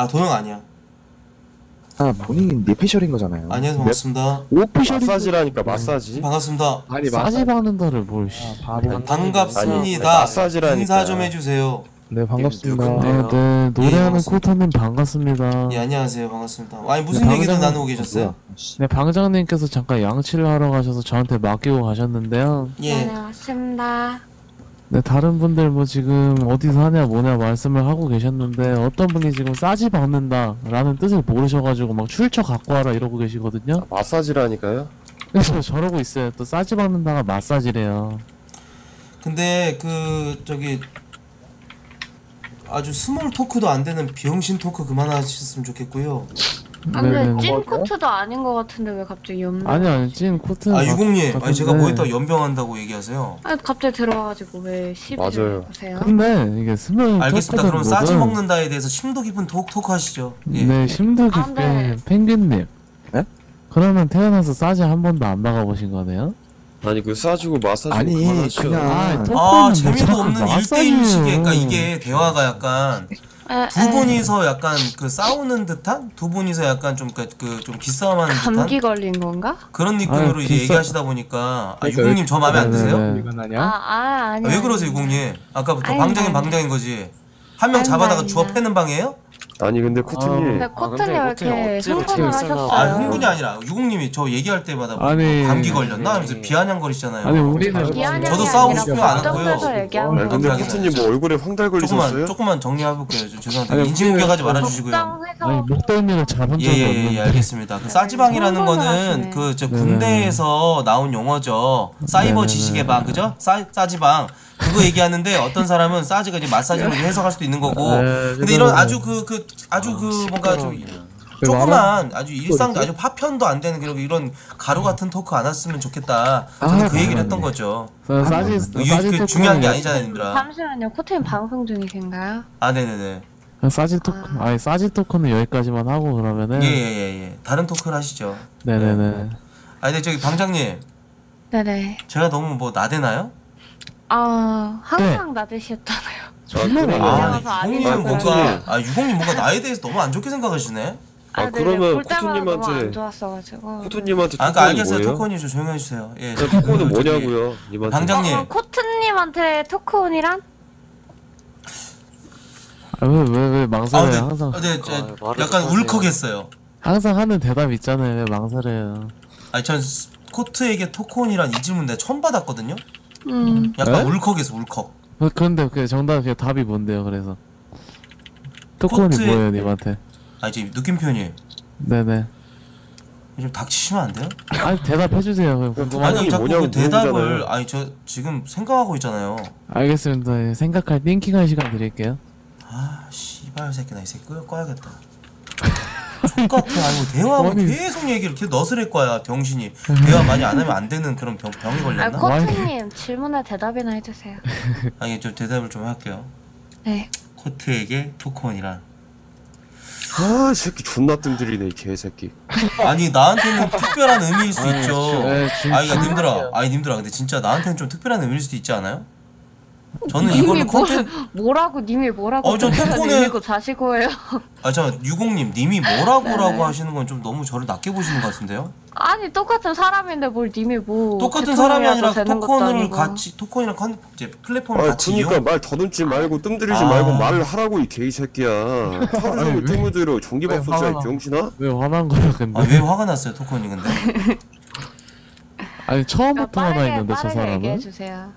아 도영 아니야. 아 본인 리페셜인 거잖아요. 아니요 반갑습니다. 오피셜이 마사지라니까 마사지. 반갑습니다. 아니 싸지 박는다를 뭘 씨. 바보. 아니, 반갑습니다. 마사지라니까. 인사 좀 해주세요. 네 반갑습니다. 아, 네 노래하는 반갑습니다. 코타님 반갑습니다 예 안녕하세요 반갑습니다. 아니 무슨 네, 얘기를 나누고 계셨어요? 네 방장님께서 잠깐 양치를 하러 가셔서 저한테 맡기고 가셨는데요 예. 네, 맞습니다. 네 다른 분들 뭐 지금 어디서 하냐 뭐냐 말씀을 하고 계셨는데 어떤 분이 지금 싸지 박는다 라는 뜻을 모르셔가지고 막 출처 갖고 와라 이러고 계시거든요 마사지라니까요. 그래서 저러고 있어요 또 싸지 박는다가 마사지래요 근데 그 저기 아주 small talk도 안 되는 병신 토크 그만하셨으면 좋겠고요. 아, 근데 네네네. 찐 코트도 아닌 것 같은데 왜 갑자기 연병? 아니 아니 찐 코트는 아 유공님, 아니 제가 뭐. 했다 연병한다고 얘기하세요. 아니, 갑자기 들어와가지고 왜 시비를 맞아요. 보세요? 근데 이게 스물 알겠습니다. 그럼 싸지 먹는다에 대해서 심도 깊은 토, 토크 하시죠. 예. 네 심도 깊게 아, 네. 펭귄님 네? 그러면 태어나서 싸지 한 번도 안 박아보신 거네요? 아니 그 싸주고 마사지 아니, 그만하시오. 그냥- 아, 아 토크는 재미도 뭐 없는 자꾸 1대1식의 그러니까. 이게 대화가 약간 에, 두 에, 분이서 약간 그 싸우는 듯한 두 분이서 약간 좀 그 좀 기싸움하는 듯한 감기 걸린 건가? 그런 느낌으로 아유, 이제 얘기하시다 보니까 아, 그러니까 유공님 저 마음에 안 드세요? 네네네. 이건 아? 아, 아 니. 아, 왜 그러세요 유공님? 아까부터 아니, 방장인 아니. 방장인 거지 한 명 아니, 잡아다가 아니. 주워 패는 방이에요? 아니 근데 코트님 근데 코트님 왜 이렇게 흥분을 아 하셨어요? 흥분이 아니라 유공님이 저 얘기할 때마다 뭐 아니. 감기 걸렸나 하면서 비아냥거리시잖아요. 아니 우리는 미안해. 저도 싸우고 싶으면 안 하고요. 얘기하는 아니 거. 근데. 코트님 뭐 얼굴에 황달 걸리셨어요? 조금만 조금만 정리해볼게요. 좀 죄송한데 아니, 인신 공격하지 말아주시고요. 아니 목덜미를 잡은 적이 예예예 없는데 예, 알겠습니다. 그 싸지방이라는 거는 하시네. 그저 네네. 군대에서 나온 용어죠. 사이버 네네네. 지식의 방 그죠? 싸 싸지방 그거 얘기하는데 어떤 사람은 싸지가 이제 마사지로 해석할 수도 있는 거고. 네, 근데 이런. 아주 그 그 아주 그 뭔가 좀그 조그만 아주 일상 아주 파편도 안 되는 그런 이런 가루 같은 토크 안 했으면 좋겠다. 저는 아, 그 얘기를 네. 했던 거죠. 저 싸지 그, 싸지 그 중요한 게 토크는 아니잖아요, 님들아. 잠시만요. 코트님 방송 중이신가요? 아, 네네네. 싸지 토크 아. 아니 싸지 토크는 여기까지만 하고 그러면은 예예 예 예. 다른 토크를 하시죠. 네네네 아, 근데 저기 방장님, 네네. 제가 너무 뭐 나대나요? 아, 네. 항상 나대셨잖아요. 정말 아, 그래서 아닌 유공님 거죠. 뭔가 아 유공님 뭔가 나에 대해서 너무 안 좋게 생각하시네. 아, 네, 그러면 볼 때마다 너무 코트님한테- 안 좋았어가지고. 코트님한테 아, 그러니까 알겠어요. 뭐예요? 토크니 좀 조용히 해주세요. 예. 저 토크는 그, 저기 뭐냐고요? 님한테. 방장님. 어, 코트님한테 토크온이란? 아왜왜 왜 아, 망설여요 근데, 항상 근데 저 아, 말을 약간 하세요. 울컥했어요. 항상 하는 대답 있잖아요 왜 망설여요 아니 전 스- 코트에게 토크온이란 이 질문 내가 처음 받았거든요. 음. 약간 네? 울컥해서 울컥. 그- 그런데 그 정답 그 답이 뭔데요 그래서 토크온이 코트에- 뭐예요 님한테 아 이제 느낌표현이 네네 좀 닥치시면 안 돼요? 아니 대답해 주세요 그럼 궁금하죠 아니 자꾸 뭐냐고 그 대답을 물어보잖아요. 아니 저 지금 생각하고 있잖아요. 알겠습니다 생각할 띵킹할 시간 드릴게요 아 씨발 새끼 나 이 새끼 꺼- 꺼야겠다. 똑같아 아니 뭐 대화하고 아니. 계속 얘기를 계속 너스릴 거야 병신이 대화 많이 안 하면 안 되는 그런 병, 병이 아, 걸렸나? 코트님 질문에 대답이나 해주세요. 아니 좀 대답을 좀 할게요. 네. 코트에게 토크온이란 아, 이 새끼 존나 뜸들이네, 이 개새끼. 아니 나한테는 특별한 의미일 수 있죠. 네, 진- 아니 그러니까 님들아, 아니 님들아 근데 진짜 나한테는 좀 특별한 의미일 수도 있지 않아요? 저는 님이 이걸로 뭐, 컨텐 뭐라고 님이 뭐라고 어, 저 특별한 토크온에- 의미고 자시고예요. 아저 유공님 님이 뭐라고라고 네네. 하시는 건 좀 너무 저를 낮게 보시는 것 같은데요? 아니 똑같은 사람인데 뭘 님이 뭐 똑같은 사람이 아니라 대통령이라도 되는 것도 토크온을 아니고. 같이 토크온이랑 컨 이제 플랫폼을 아, 같이 그니까 이용. 말 더듬지 말고 뜸들이지 아. 말고 말을 하라고, 이 개이 새끼야. 하루 종일 왜? 뜸을 왜 전기밥솥이야, 이 화가 나? 병신아? 왜 화난 거야 근데 아왜 화가 났어요 토크온이 근데? 아니 처음부터 그러니까 화나 빠르게 있는데 저 빠르게 얘기해 사람은 주세요.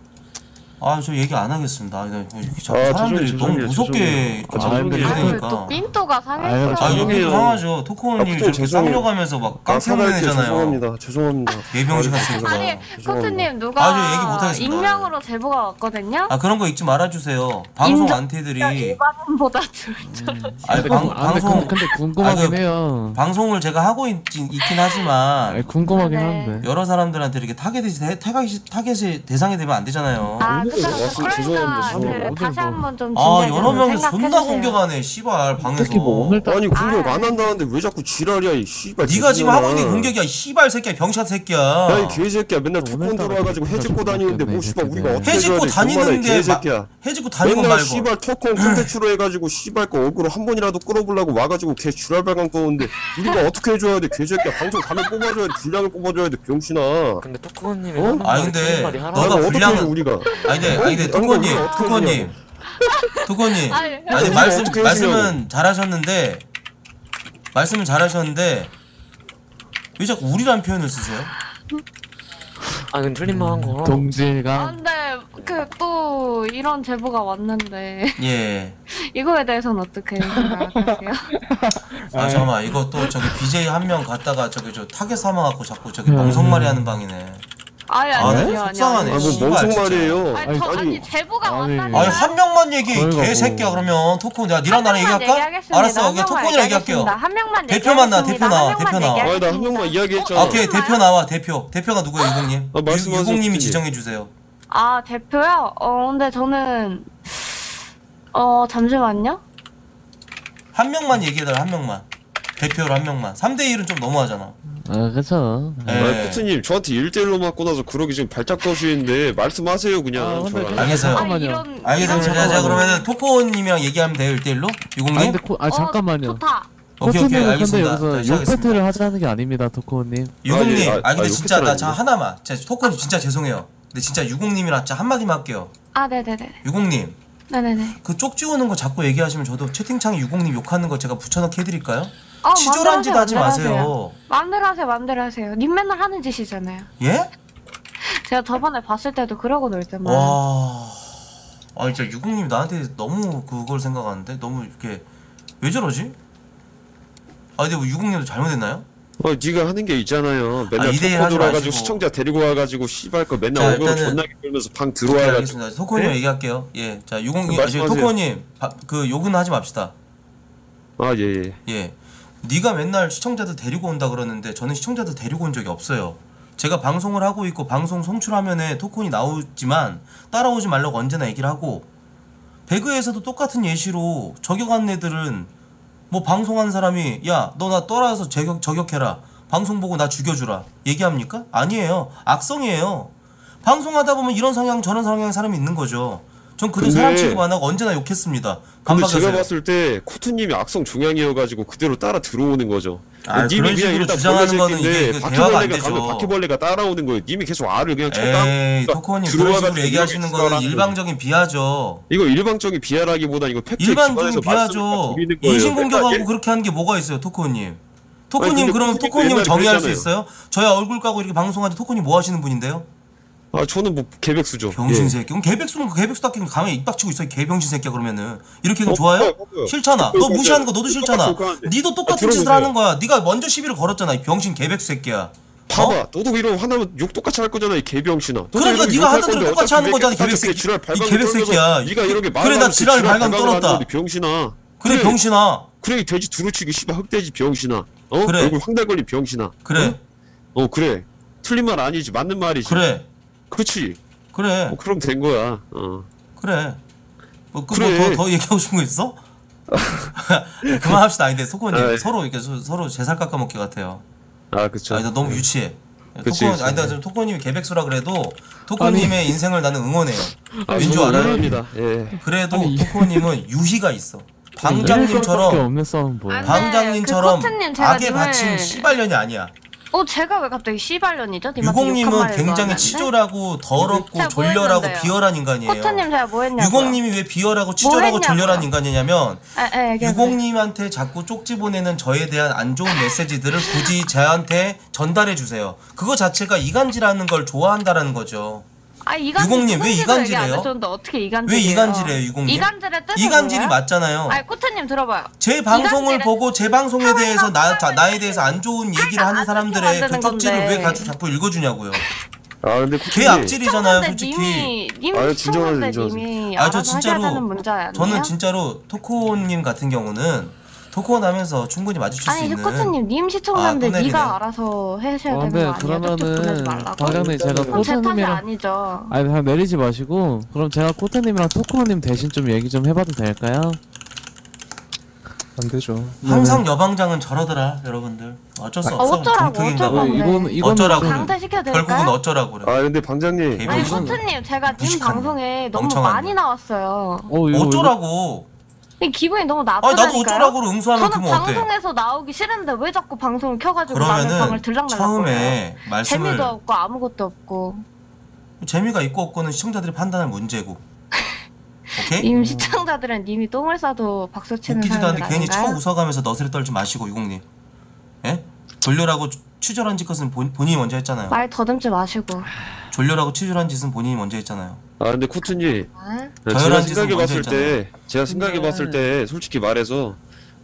아 저 얘기 안 하겠습니다. 아, 이렇게 자꾸 아, 사람들이 죄송해요, 너무 죄송해요, 무섭게 죄송해요. 아, 말을 죄송해요. 해야 아유, 되니까. 또 삔또가 상했어. 아 여기도 죄송해요. 상하죠. 토크온이 아, 저렇게 죄송해요. 쌍욕하면서 막 아, 사과할게요. 깡패물이잖아요. 죄송합니다. 죄송합니다. 예병신 아, 같은 죄송합니다. 아니. 코트님 누가 아, 저 얘기 못 하겠습니다. 익명으로 제보가 왔거든요. 아 그런 거 읽지 말아주세요. 방송 인정- 안티들이 일반인보다 줄 아니 방, 그- 아, 근데, 방송 근- 근데 궁금하긴 아, 그- 해요 방송을 제가 하고 있, 있긴 하지만 아니, 궁금하긴 네. 한데 여러 사람들한테 이렇게 타겟이 대- 타겟이 타겟이 대상이 되면 안 되잖아요. 아 오늘 왔으면 죄송합니다. 뭐. 다시 한번 좀 아 여러 명이. 존나 공격하네 씨발 방에서 특히 뭐 오늘 아니 공격 아. 안 한다는데 왜 자꾸 지랄이야 이 씨발 네가 지금. 하고 있는 게 공격이야 이 씨발 새끼야 병샷 새끼야 야이 개새끼야 맨날 오늘따라 들어와가지고 해집고 좀 다니는데 뭐 씨발 우리가. 어떻게 해집고 정말에 다니는데 개새끼야 해지고 다니건 맨날 말고 씨발 토콘 콘텐츠로 해가지고 씨발 거 어그로 한 번이라도 끌어보려고 와가지고 개 지랄발광 떠오는데 우리가 어떻게 해줘야 돼 개새끼야 방송 가면 뽑아줘야 돼 분량을 뽑아줘야 돼 병신아 근데 토크님이 어? 말이 근데 너가 분량은- 우리가 아니 근데 아니 근데 아니, 토코님 토코님 토코님 아니, 아니 이거 말씀 어떻게. 말씀은 잘하셨는데 말씀은 잘하셨는데 왜 자꾸 우리란 표현을 쓰세요? 아 근데 틀린 말 한 거. 아 동질감 근데 그 또 이런 제보가 왔는데 예. 이거에 대해서는 어떻게 생각하세요? 아 잠깐만 이거 또 저기 BJ 한 명 갔다가 저기 저 타겟 삼아갖고 자꾸 저기 음. 멍석말이 하는 방이네. 아니 아, 아니 네? 아니 아니 속상하네. 아뭐 씨발, 멍청 진짜. 말이에요 아니, 저, 아니, 아니 제보가 아니, 왔다니 아니 한 명만 얘기 그러니까 개새끼야 뭐. 그러면 토코 내가 니랑 나랑 얘기할까? 알았어 한 그냥 토코랑 얘기할게요. 한 명만 대표만 나. 대표 나와, 명만 대표 나와. 아니 나한 명만 이야기했잖아 아, 오케이? 대표 나와 대표 대표가 누구예요 유공님? 아, 말씀하세요, 유공님이. 지정해 주세요. 아 대표요? 어 근데 저는 어 잠시만요. 한 명만 얘기해달라 한 명만 대표로 한 명만 3대 1은 좀 너무하잖아. 아 그쵸 예. 아 코트님 저한테 1대1로 맞고 나서 그러기 지금 발작 거시는데 말씀하세요 그냥 아, 근데 저랑. 좀- 알겠어요. 아니 잠깐만요. 이런 알겠어요. 이런 자, 그러면은 토코님이랑 얘기하면 돼요 1대1로? 아 유공님? 근데 코, 아 어, 잠깐만요 좋다. 오케이 오케이 코트님은 근데 알겠습니다. 자, 여기서 욕 시작하겠습니다. 패트를 하자는 게 아닙니다 토코님 유공님, 아, 예, 아, 아, 근데 아, 진짜 나 욕했잖아요. 자 하나만, 진짜 토코님 진짜 죄송해요. 근데 진짜 유공님이랑 진짜 한 마디만 할게요. 아 네네네. 유공님, 네네네. 그 쪽 지우는 거 자꾸 얘기하시면 저도 채팅창에 유공님 욕하는 거 제가 붙여넣기 해드릴까요? 어, 치졸한 짓 하지 마세요. 마음대로 하세요, 마음대로 하세요. 님 맨날 하는 짓이잖아요. 예? 제가 저번에 봤을 때도 그러고 놀더만. 와, 아 진짜 유공님 나한테 너무 그걸 생각하는데 너무 이렇게 왜 저러지? 아 근데 뭐 유공님도 잘못했나요? 어, 네가 하는 게 있잖아요. 아, 맨날 이대일 토코 하지 마시고. 시청자 데리고 와가지고 씨발 거 자, 맨날 어그로 일단은- 존나게 끌면서 방 들어와가지고 알겠습니다. 토코님 네? 얘기할게요. 예, 자 유공님, 그 말씀하세요. 토코님 바- 그 욕은 하지 맙시다. 아 예예. 예. 네가 맨날 시청자들 데리고 온다 그러는데 저는 시청자들 데리고 온 적이 없어요. 제가 방송을 하고 있고 방송 송출화면에 토큰이 나오지만 따라오지 말라고 언제나 얘기를 하고 배그에서도 똑같은 예시로 저격한 애들은 뭐 방송한 사람이 야 너 나 떠나서 저격 저격해라 방송 보고 나 죽여주라 얘기합니까? 아니에요 악성이에요. 방송하다 보면 이런 성향 저런 성향의 사람이 있는 거죠. 전 그들 근데- 사람 취급 안 하고 언제나 욕했습니다. 근데. 제가 봤을 때 코트님이 악성 종양이어가지고 그대로 따라 들어오는 거죠. 아, 님이 그런 식으로 주장하는 거는 이게 그 바퀴벌레가 되죠. 가면 바퀴벌레가 따라오는 거예요. 님이 계속 알을 그냥 쳐다. 에이 토코님 그런 식으로 얘기하시는 거는 일방적인 비하죠. 이거 일방적인 비하라기보다 이거 팩트에 일방적인 비하죠. 인신공격하고 맨날 그렇게 하는 게 뭐가 있어요, 토코님? 토코님 토코님도 토코님을 정의할 수 그랬잖아요. 있어요? 저야 얼굴 까고 이렇게 방송하는데 토코님 뭐 하시는 분인데요? 아 저는 뭐 개백수죠. 병신 예. 새끼. 그럼 개백수는 그 개백수답게 가만히 입 닥치고 있어. 개병신 새끼야 그러면은 이렇게 어, 좋아요? 봐봐요, 봐봐요. 싫잖아. 너 무시하는 거. 너도 싫잖아. 니도 똑같은 아, 짓을 들어보세요. 하는 거야. 네가 먼저 시비를 걸었잖아. 이 병신 개백수 새끼야. 봐봐, 어? 너도 이러면 화나면 욕 똑같이 할 거잖아, 이 개병신아. 너도 그러니까 네가 욕할 하던 대로 건데 똑같이 하는 어차피 거잖아, 개백새끼. 지랄 이 발광 개백새끼야. 떨면서 네가 이렇게 그래, 나 말하면서 지랄 발광 발광을 떨었다. 하는 건데, 병신아. 그래 병신아. 그래 돼지 두루치기 씨발 흑돼지 병신아. 어? 그래. 얼굴 황달 걸린 병신아. 그래. 어 그래. 틀린 말 아니지 맞는 말이지. 그래. 그렇지. 그래. 어, 그럼 된 거야. 어. 그래. 뭐, 그, 그래. 뭐, 더, 더 얘기하고 싶은 거 있어? 그만합시다. 아니, 근데 소코님, 아, 예. 서로, 이렇게 서, 서로 제살 깎아먹기 같아요. 아 그쵸. 아니, 나 너무 유치해. 그치, 토코. 아니, 나 지금 토코님이 개백수라 그래도, 토코님의 인생을 나는 응원해요. 아, 왠줄 알아요? 예. 그래도 아니, 이- 토코님은 유희가 있어. 방장님처럼, 아니, 방장님처럼 그 님을- 바친 씨발년이 아니야. 어 제가 왜 갑자기 씨발년이죠? 유공님은 굉장히? 치졸하고 더럽고 뭐 졸렬하고 했는데요? 비열한 인간이에요. 코트님 제가 뭐 했냐고요? 유공님이 왜 비열하고 치졸하고 했냐고요? 졸렬한 인간이냐면 아, 예, 얘기하세요. 유공님한테 자꾸 쪽지 보내는 저에 대한 안 좋은 메시지들을 굳이 저한테 전달해 주세요. 그거 자체가 이간질하는 걸 좋아한다라는 거죠. 아, 이간질 유공님, 왜 이간질해요? 해줬는데 어떻게 이간질이에요? 왜 이간질해요, 유공님? 이간질의 뜻이 이간질이 뭐예요? 맞잖아요. 아니 코트님 들어봐요. 제 방송을 보고 제 방송에 대해서 나, 자, 나에 대해서 안 좋은 얘기를 하는 안 사람들의 그 만드는 쪽지를 왜 건데. 가지고 자꾸 읽어주냐고요. 아 근데 걔. 악질이잖아요, 솔직히. 님이 님이 아유, 진정하세요, 님이 아, 저 알아서 하셔야 진짜로 되는 문제 아니에요? 저는 진짜로 토코님 같은 경우는 토크온 하면서 충분히 마주칠 수 아니 있는 슈코트님 님 시청자인데 아, 내리네. 네가 알아서 해셔야 아, 되는 네, 거 아니야? 쪽지 보내지 그러면은 말라고? 과장님 제가 그럼 제 탓이 코트님이랑 아니죠. 아니 그냥 내리지 마시고 그럼 제가 코트님이랑 토크님 대신 좀 얘기 좀 해봐도 될까요? 안 되죠. 항상 여방장은 저러더라 여러분들 어쩔 수 어, 없어 어쩌라고, 봐 어쩌라고. 이거는 이거는 어쩌라고. 좀- 강퇴 결국은 될까요? 어쩌라고 그래 아 근데 방장님 아니 코트님 제가 님 무식한 방송에 너무. 많이 나왔어요. 어 이거 어쩌라고 이 기분이 너무 아니 나쁘다니까요. 나도 어쩌라고 응수하면 저는 그러면 어때 방송에서 나오기 싫은데 왜 자꾸 방송을 켜가지고 남의 방을 그러면은 들락날락 처음에 말씀을 재미도 없고 아무것도 없고 재미가 있고 없고는 시청자들이 판단할 문제고 오케이? 님 시청자들은 님이 똥을 싸도 박수 치는 웃기지도 사람들 않는데 괜히 아닌가요? 쳐 웃어가면서 너스레 떨지 마시고 유공님 예? 졸려라고 추- 추절한 짓것은 본, 본인이 먼저 했잖아요 말 더듬지 마시고 졸려라고 추절한 짓은 본인이 먼저 했잖아요 아 근데 코트님 아? 제가 저열한 짓은 생각해 먼저 봤을 때 제가 생각해 네. 봤을 때 솔직히 말해서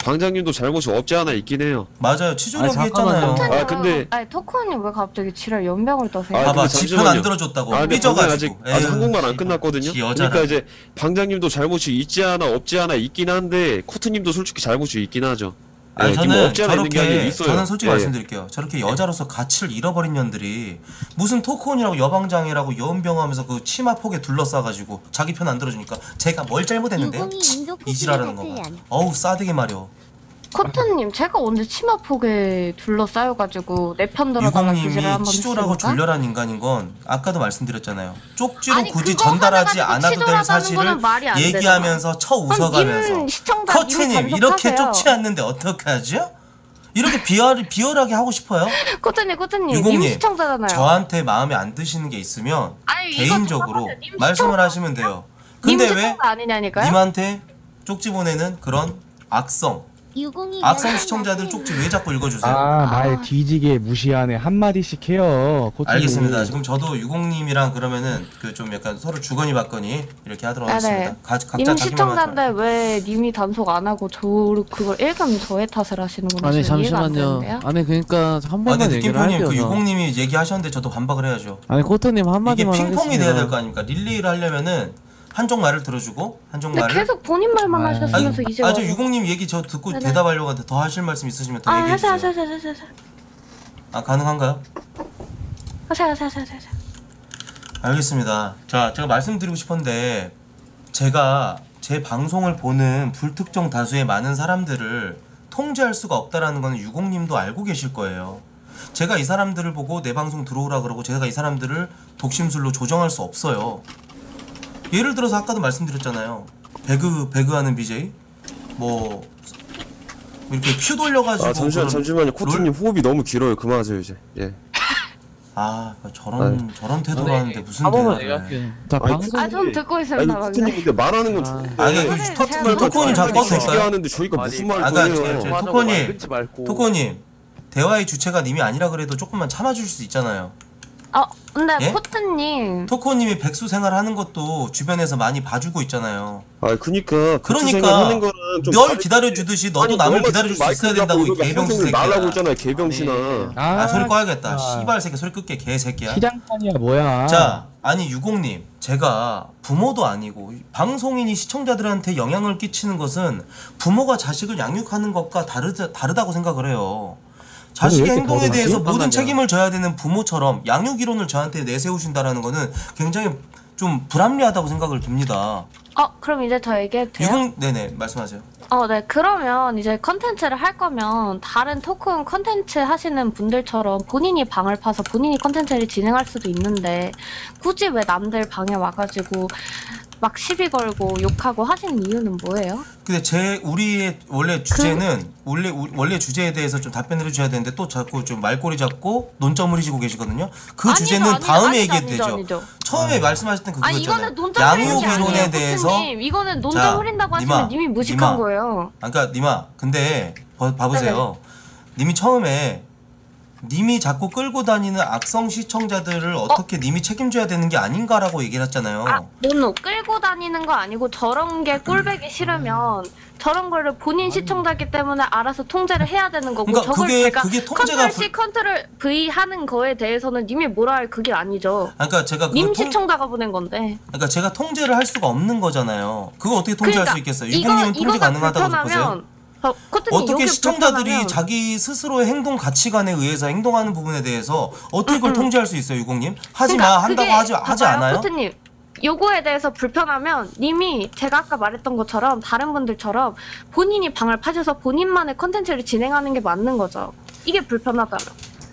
방장님도 잘못이 없지 않아 있긴 해요 맞아요 치졸하게 아니, 잠깐만요. 했잖아요 아, 근데- 아니 토크님 왜 갑자기 지랄 연병을 떠세요? 아, 봐봐 근데 지편 잠시만요. 안 들어줬다고 아, 근데 방금 아직 삐져가지고 아직 에휴, 한국말 안. 끝났거든요. 여자라. 그러니까 이제 방장님도 잘못이 있지 않아 없지 않아 있긴 한데 코트님도 솔직히 잘못이 있긴 하죠. 아니 예, 저는 뭐 저렇게. 저는 솔직히 예, 예. 말씀드릴게요. 저렇게 여자로서 가치를 잃어버린 년들이 무슨 토크온이라고 여방장이라고 여운병하면서 그 치마 폭에 둘러싸가지고 자기 편 안 들어주니까 제가 뭘 잘못했는데 이 지랄하는 거봐. 어우 싸대기 말이오. 코트님 제가 언제 치마 폭에 둘러싸여가지고 내 편 들어달라 그 지랄 유공님이 한번 치졸하고 했습니까? 졸렬한 인간인 건 아까도 말씀드렸잖아요. 쪽지로 아니, 굳이 그거 전달하지 하나 가지고 않아도 될 치졸하다는 사실을 거는 말이 안 얘기하면서 쳐 웃어가면서 님 시청자 님이 커트님 이렇게. 쪽지 않는데 어떡하죠? 이렇게 비열 비열하게 하고 싶어요? 코트님 코트님 님 유공님, 시청자잖아요. 저한테 마음에 안 드시는 게 있으면 아니, 이거 개인적으로 잠깐만요. 님 말씀을 시청자 하시면 돼요. 님 근데 왜 시청자 아니냐니까요? 님한테 쪽지 보내는 그런 악성 악성 시청자들 쪽지 왜 자꾸 읽어주세요? 아, 아. 말 뒤지게 무시하네. 한마디씩 해요. 코치님. 알겠습니다. 지금 저도 유공님이랑 그러면은 그 좀 약간 서로 주거니 받거니 이렇게 하도록 네, 하겠습니다. 네. 가, 각자 님 자기 시청자인데 왜 님이 단속 안 하고 저 그걸 읽으면 저의 탓을. 아니 지금 이해가 안 잠시만요. 되는데요? 아니 그러니까 한 아, 번만 근데 얘기를 느낌표님 할게요. 그 저. 유공님이 얘기하셨는데 저도 반박을 해야죠. 아니 코트님 이게 한마디만 핑퐁이 하겠습니다. 돼야 될 거 아닙니까? 릴레이를 하려면은 한쪽 말을 들어주고 한쪽 근데 말을 계속 본인 말만 아. 하셨으면서 이제 아저 와서- 유공님 얘기 저 듣고 네네. 대답하려고 하는데 더 하실 말씀 있으시면 더 아 얘기해 하세요 주세요. 하세요 하세요 하세요 아 가능한가요? 하세요 하세요 하세요 하세요. 알겠습니다. 자, 제가 말씀드리고 싶은데 제가 제 방송을 보는 불특정 다수의 많은 사람들을 통제할 수가 없다라는 건 유공님도 알고 계실 거예요. 제가 이 사람들을 보고 내 방송 들어오라 그러고 제가 이 사람들을 독심술로 조정할 수 없어요. 예를 들어서 아까도 말씀드렸잖아요. 배그 배그하는 BJ 뭐 이렇게 큐 돌려가지고 아 잠시만 잠시만요. 코트님 호흡이 너무 길어요. 그만하세요 이제. 예. 아 저런 저런 태도로 하는데 무슨 대화를. 자 아니, 방송 아 좀 듣고 아니 있습니다 코트님. 근데 말하는 건 아. 좋은데. 아니 그 네, 토- 토코님 쉽게 될까요? 하는데 저희가 무슨 말 아까 제- 거예요? 제 토코님 토코님 대화의 주체가 님이 아니라 그래도 조금만 참아줄 수 있잖아요. 어 근데 예? 코트님 토코님이 백수 생활하는 것도 주변에서 많이 봐주고 있잖아요. 아 그니까 그러니까 하는 좀널 다르지. 기다려주듯이 너도 아니, 남을 너가 기다려줄 수 지금 있어야 마이크 된다고 이 잡고 개병신 형님 말하고 새끼야. 있잖아요 개병신아 아 소리 꺼야겠다. 진짜. 씨발 새끼 소리 끌게 개새끼야. 시장판이야 뭐야? 자 아니 유공님 제가 부모도 아니고 방송인이 시청자들한테 영향을 끼치는 것은 부모가 자식을 양육하는 것과 다르다, 다르다고 생각을 해요. 자식의 행동에? 대해서 모든 잠깐만요. 책임을 져야 되는 부모처럼 양육 이론을 저한테 내세우신다라는 거는 굉장히 좀 불합리하다고 생각을 듭니다. 어 그럼 이제 저 얘기해도 돼요? 유공 네네 말씀하세요. 어, 네. 그러면 이제 컨텐츠를 할 거면 다른 토크온 컨텐츠 하시는 분들처럼 본인이 방을 파서 본인이 컨텐츠를 진행할 수도 있는데 굳이 왜 남들 방에 와가지고 막 시비 걸고 욕하고 하시는 이유는 뭐예요? 근데 제 우리의 원래 주제는 원래 우- 원래 주제에 대해서 좀 답변을 해주셔야 되는데 또 자꾸 좀 말꼬리 잡고 논점을 흐리시고 계시거든요. 그 아니죠, 주제는 아니죠, 다음에 아니죠, 얘기해도 아니죠, 되죠. 아니죠. 처음에 말씀하실 땐 아니 그거였잖아요. 이거는 논점 양육 게 아니에요. 이론에 대해서 코트님. 이거는 논점 자, 흐린다고 하시면 님이 무식한 니마. 거예요. 아, 그러니까 니마 근데 봐, 봐보세요. 님이 처음에 님이 자꾸 끌고 다니는 악성 시청자들을 어떻게 님이 책임져야 되는 게 아닌가라고 얘기를 했잖아요. 아, no no 끌고 다니는 거 아니고 저런 게 꼴배기 싫으면 저런 거를 본인 시청자기 때문에 알아서 통제를 해야 되는 거고 그러니까 저걸 그게- 제가 그게 통제가 control C control V 하는 거에 대해서는 님이 뭐라 할 그게 아니죠. 아, 그러니까 제가 님그 통, 시청자가 보낸 건데. 그러니까 제가 통제를 할 수가 없는 거잖아요. 그거 어떻게 통제할 그러니까 수 있겠어요? 유공님은 통제 가능하다고 보세요? 불편하면 저 코트님 어떻게 시청자들이 불편하면- 자기 스스로의 행동 가치관에 의해서 행동하는 부분에 대해서 어떻게 그걸 통제할 수 있어요, 유공님? 하지 마 그러니까 한다고 그게 하지 하지 봐봐요, 않아요? 코트님 요거에 대해서 불편하면 님이 제가 아까 말했던 것처럼 다른 분들처럼 본인이 방을 파셔서 본인만의 컨텐츠를 진행하는 게 맞는 거죠. 이게 불편하다면.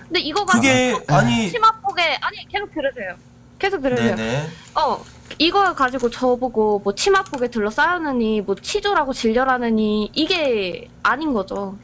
근데 이거 가지고 그게 아니 치마폭에 아니 계속 들으세요. 계속 들으세요. 네네 어 이걸 가지고 저보고 뭐 치마폭에 둘러싸였느니 뭐 치조라고 질려라느니 이게 아닌 거죠.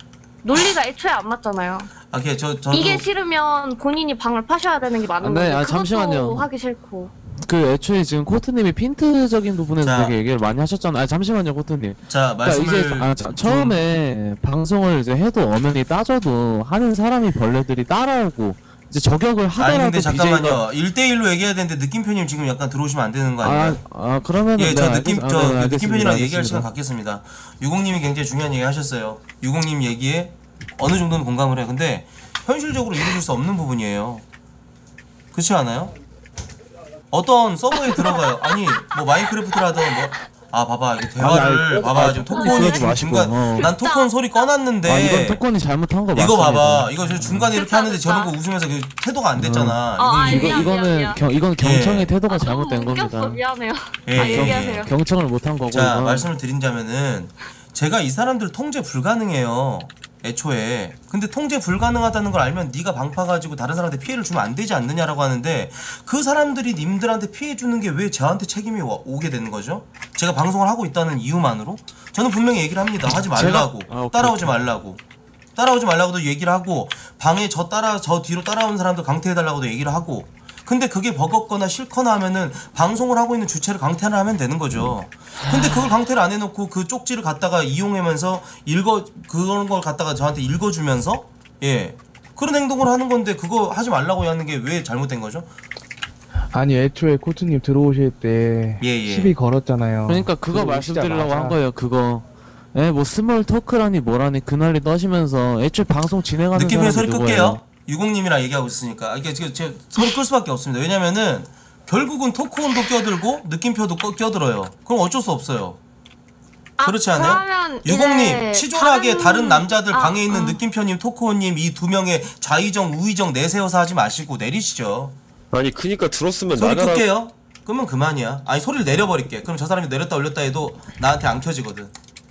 논리가 애초에 안 맞잖아요. 아, 그게 저 저도 이게 싫으면 본인이 방을 파셔야 되는 게 맞는 아, 네, 거죠. 아, 그것도 잠시만요. 하기 싫고. 그 애초에 지금 코트님이 핀트적인 부분에서 자. 되게 얘기를 많이 하셨잖아요. 아 잠시만요, 코트님. 자 그러니까 말씀을 이제 아, 자, 좀- 처음에 방송을 이제 해도 엄연히 따져도 하는 사람이 벌레들이 따라오고 이제 저격을 하더라도 아니 근데 잠깐만요 1대1로 얘기해야 되는데 느낌표님 지금 약간 들어오시면 안 되는 거 아, 아닌가요? 아 그러면 예, 저 느낌 저 느낌표님이랑 얘기할 시간 가 갖겠습니다. 유공님이 굉장히 중요한 얘기 하셨어요. 유공님 얘기에 어느 정도는 공감을 해요. 근데 현실적으로 이루어질 수 없는 부분이에요. 그렇지 않아요? 어떤 서버에 들어가요. 아니 뭐 마인크래프트라든 뭐. 아 봐봐 이게 대화를 아니, 봐봐 지금 토콘이 그러지 지금 마시고, 중간 어. 난 토콘 소리 꺼놨는데 아 이건 토건이 잘못한 거 맞습니다. 이거 봐봐 이거 저 중간에 이렇게 하는데 저런 거. 웃으면서 그 태도가 안 됐잖아 어, 아. 이거 미안, 이거는 미안. 경 이건 경청의 예. 태도가 아, 잘못된 웃겼어. 겁니다. 미안해요. 예, 아, 예, 얘기하세요. 예. 경청을 못한 거고. 자 이건 말씀을 드린다면은 제가 이 사람들 통제 불가능해요 애초에. 근데 통제 불가능하다는 걸 알면 네가 방파 가지고 다른 사람한테 피해를 주면 안 되지 않느냐라고 하는데 그 사람들이 님들한테 피해 주는 게 왜 저한테 책임이 와- 오게 되는 거죠? 제가 방송을 하고 있다는 이유만으로? 저는 분명히 얘기를 합니다. 하지 말라고. 아, 따라오지 말라고. 따라오지 말라고도 얘기를 하고 방에 저 따라 저 뒤로 따라오는 사람들 강퇴해 달라고도 얘기를 하고 근데 그게 버겁거나 싫거나 하면은 방송을 하고 있는 주체를 강퇴를 하면 되는 거죠. 근데 그걸 강퇴를 안 해놓고 그 쪽지를 갖다가 이용하면서 읽어 그런 걸 갖다가 저한테 읽어주면서 예 그런 행동을 하는 건데 그거 하지 말라고 하는 게 왜 잘못된 거죠? 아니 애초에 코트님 들어오실 때 예, 예. 시비 걸었잖아요. 그러니까 그거. 말씀드리려고 한 거예요. 그거. 예, 뭐 small talk라니 뭐라니 그 난리 떠시면서 애초에 방송 진행하는 느낌의 사람이 소리 누구예요? 끌게요. 유공님이랑 얘기하고 있으니까 이게 지금 제 소리 끌 수밖에 없습니다. 왜냐면은 결국은 토크온도 껴들고 느낌표도 껴- 껴들어요. 그럼 어쩔 수 없어요. 아, 그렇지 않아요? 그러면 유공님 이제 치졸하게 다른, 남자들 아, 방에 있는 아. 느낌표님 토크온님 이 두 명의 좌의정 우의정 내세워서 하지 마시고 내리시죠. 아니 그니까 들었으면 소리 나가라 끌게요. 그러면 그만이야. 아니 소리를 내려버릴게. 그럼 저 사람이 내렸다 올렸다 해도 나한테 안 켜지거든.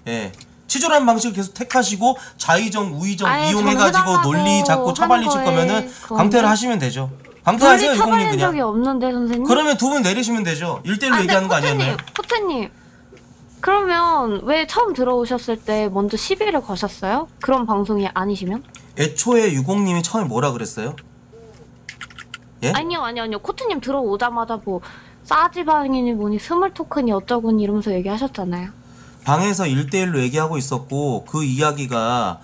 예. 치졸한 방식을 계속 택하시고 좌의정 우의정 아니, 이용해가지고 논리 잡고 처발리실 거면은 그건 강퇴를 좀- 하시면 되죠. 강퇴하세요 논리 유공님 처벌된 적이 그냥. 없는데 선생님. 그러면 두 분 내리시면 되죠. 1대1로 아, 얘기하는 거 근데 아니었나요? 코트님, 코트님. 그러면 왜 처음 들어오셨을 때 먼저 시비를 거셨어요? 그런 방송이 아니시면? 애초에 유공님이 처음에 뭐라 그랬어요? 예? 아니요, 아니요, 아니요. 코트님 들어오자마자 뭐 싸지방이니 뭐니 small talk이 어쩌고니 이러면서 얘기하셨잖아요. 방에서 1대1로 얘기하고 있었고 그 이야기가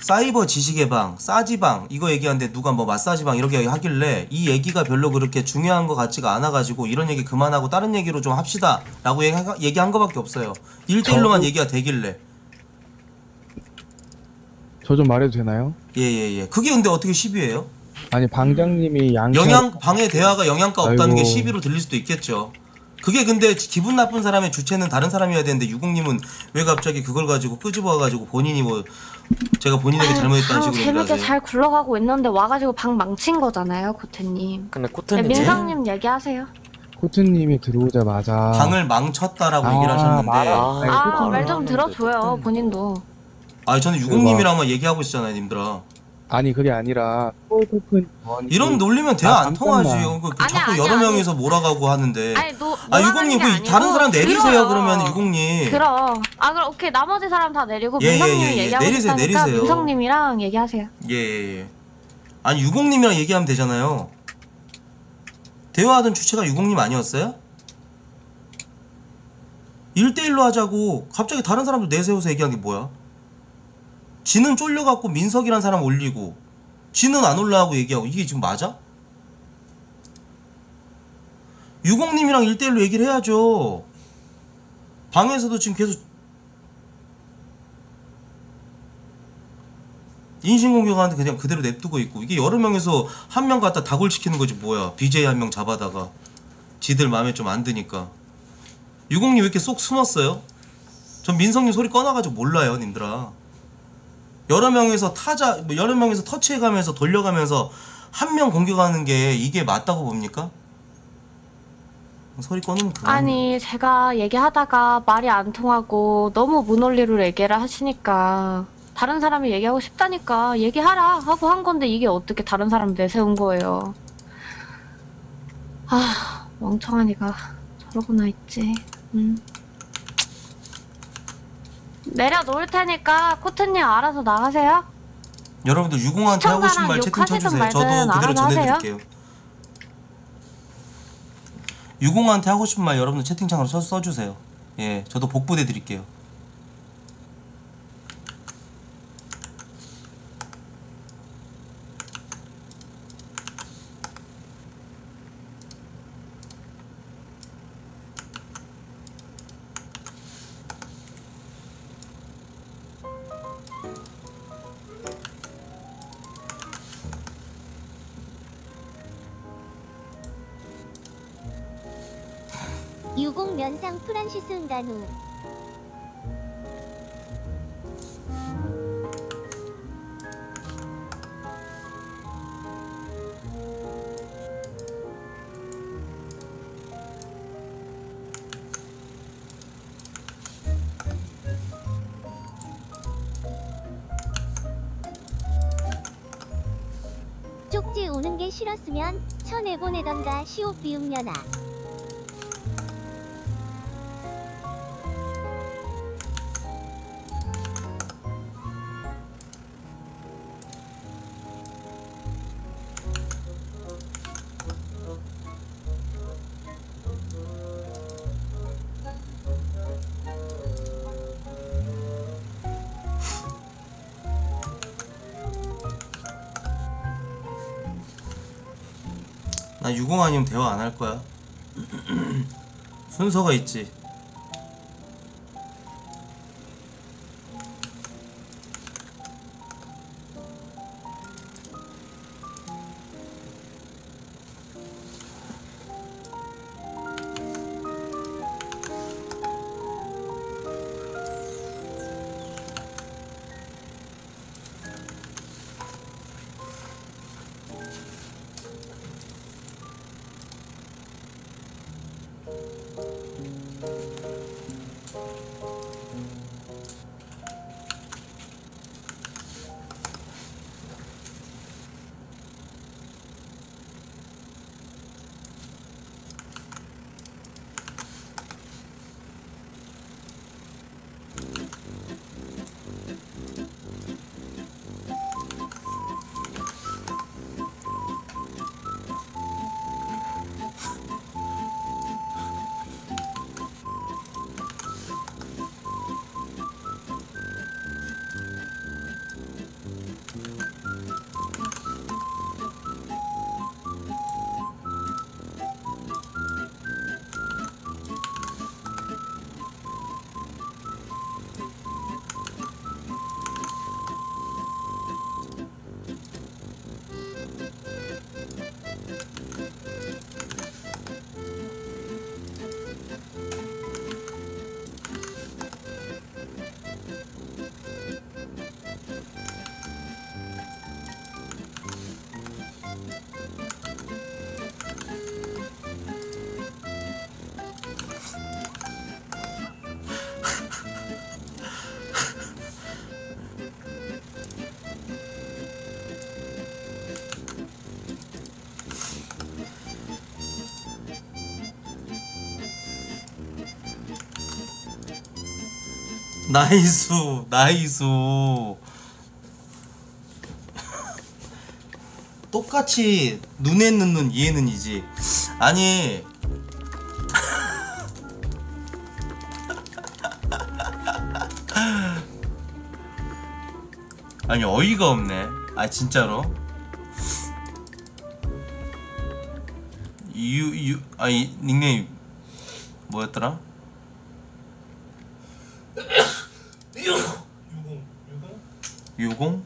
사이버 지식의 방, 싸지방 이거 얘기하는데 누가 뭐 마사지방 이렇게 하길래 이 얘기가 별로 그렇게 중요한 것 같지가 않아가지고 이런 얘기 그만하고 다른 얘기로 좀 합시다 라고 얘기, 얘기한 거밖에 없어요 1대1로만 저도- 얘기가 되길래 저 좀 말해도 되나요? 예예예 그게 근데 어떻게 시비예요? 아니 방장님이 양치 영양 방에 대화가 영양가 없다는 게 아이고. 시비로 들릴 수도 있겠죠. 그게 근데 기분 나쁜 사람의 주체는 다른 사람이어야 되는데 유국님은 왜 갑자기 그걸 가지고 끄집어와가지고 본인이 뭐 제가 본인에게 잘못했다는 방 식으로 얘기를 아, 재밌게 하세요. 잘 굴러가고 있는데 와가지고 방 망친 거잖아요, 코트님. 근데 네, 코트님 민상님 얘기하세요. 코트님이 들어오자마자 방을 망쳤다라고 아, 얘기를 하셨는데 말아. 아, 아니, 아, 코트님. 말좀 들어줘요. 본인도. 아 저는 유공님이랑만 얘기하고 있잖아요, 님들아. 아니 그게 아니라 small talk 뭔 이런 논리면 대화 아, 안 잠깐만. 통하지. 그, 그 아니야, 자꾸 아니야, 여러 아니야. 명이서 몰아가고 하는데. 아니, 너, 아게그 아니고 다른 사람 내리세요. 그러면 유공님. 그럼. 아, 그럼 오케이. 나머지 사람 다 내리고 예, 민성님이 예, 예, 예. 얘기하고 내리세요, 내리세요. 민성님이랑 얘기하세요. 예, 예, 예. 아니 유공님이랑 얘기하면 되잖아요. 대화하던 주체가 유공님 아니었어요? 1대1로 하자고 갑자기 다른 사람도 내세워서 얘기한 게 뭐야? 지는 쫄려갖고 민석이란 사람 올리고 지는 안 올라가고 얘기하고 이게 지금 맞아? 유공님이랑 1대1로 얘기를 해야죠. 방에서도 지금 계속 인신공격하는데 그냥 그대로 냅두고 있고 이게 여러 명에서 한 명 갖다 다골 시키는 거지 뭐야 BJ 한 명 잡아다가 지들 마음에 좀 안 드니까 유공님 왜 이렇게 쏙 숨었어요? 전 민성님 소리 꺼놔가지고 몰라요 님들아 여러 명에서 타자 뭐 여러 명에서 터치해가면서 돌려가면서 한 명 공격하는 게 이게 맞다고 봅니까? 소리 꺼놓으면 그만 아니, 제가 얘기하다가 말이 안 통하고 너무 무논리로 얘기를 하시니까 다른 사람이 얘기하고 싶다니까 얘기하라 하고 한 건데 이게 어떻게 다른 사람 내세운 거예요. 아, 멍청하니가 저러고나 있지. 음. 내려 놓을 테니까 코트님 알아서 나가세요. 여러분들 유공한테 하고 싶은 말 채팅 쳐주세요 저도 그대로. 전해드릴게요 유공한테 하고 싶은 말 여러분들 채팅창으로 써, 써주세요 예 저도 복부대 드릴게요 은간우 쪽지 오는 게 싫었으면 쳐내보내던가 시옷 비읍려나 나 유공 아니면 대화 안 할 거야. 순서가 있지 나이수 나이수. 똑같이 눈에는 눈 이에는 이지. 아니. 아니 어이가 없네. 아 진짜로? 유유 아니 닉네임 뭐였더라? 유공?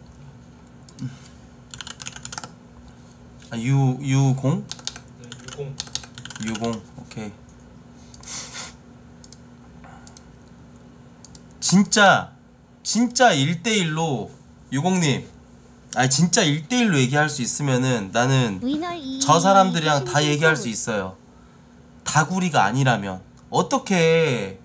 아, 유, 유공? 네, 유공. 유공, 오케이. 진짜 진짜 1대1로 유공님 아니 진짜 1대1로 얘기할 수 있으면은 나는 저 사람들이랑 다 얘기할 수 있어요. 다구리가 아니라면 어떻게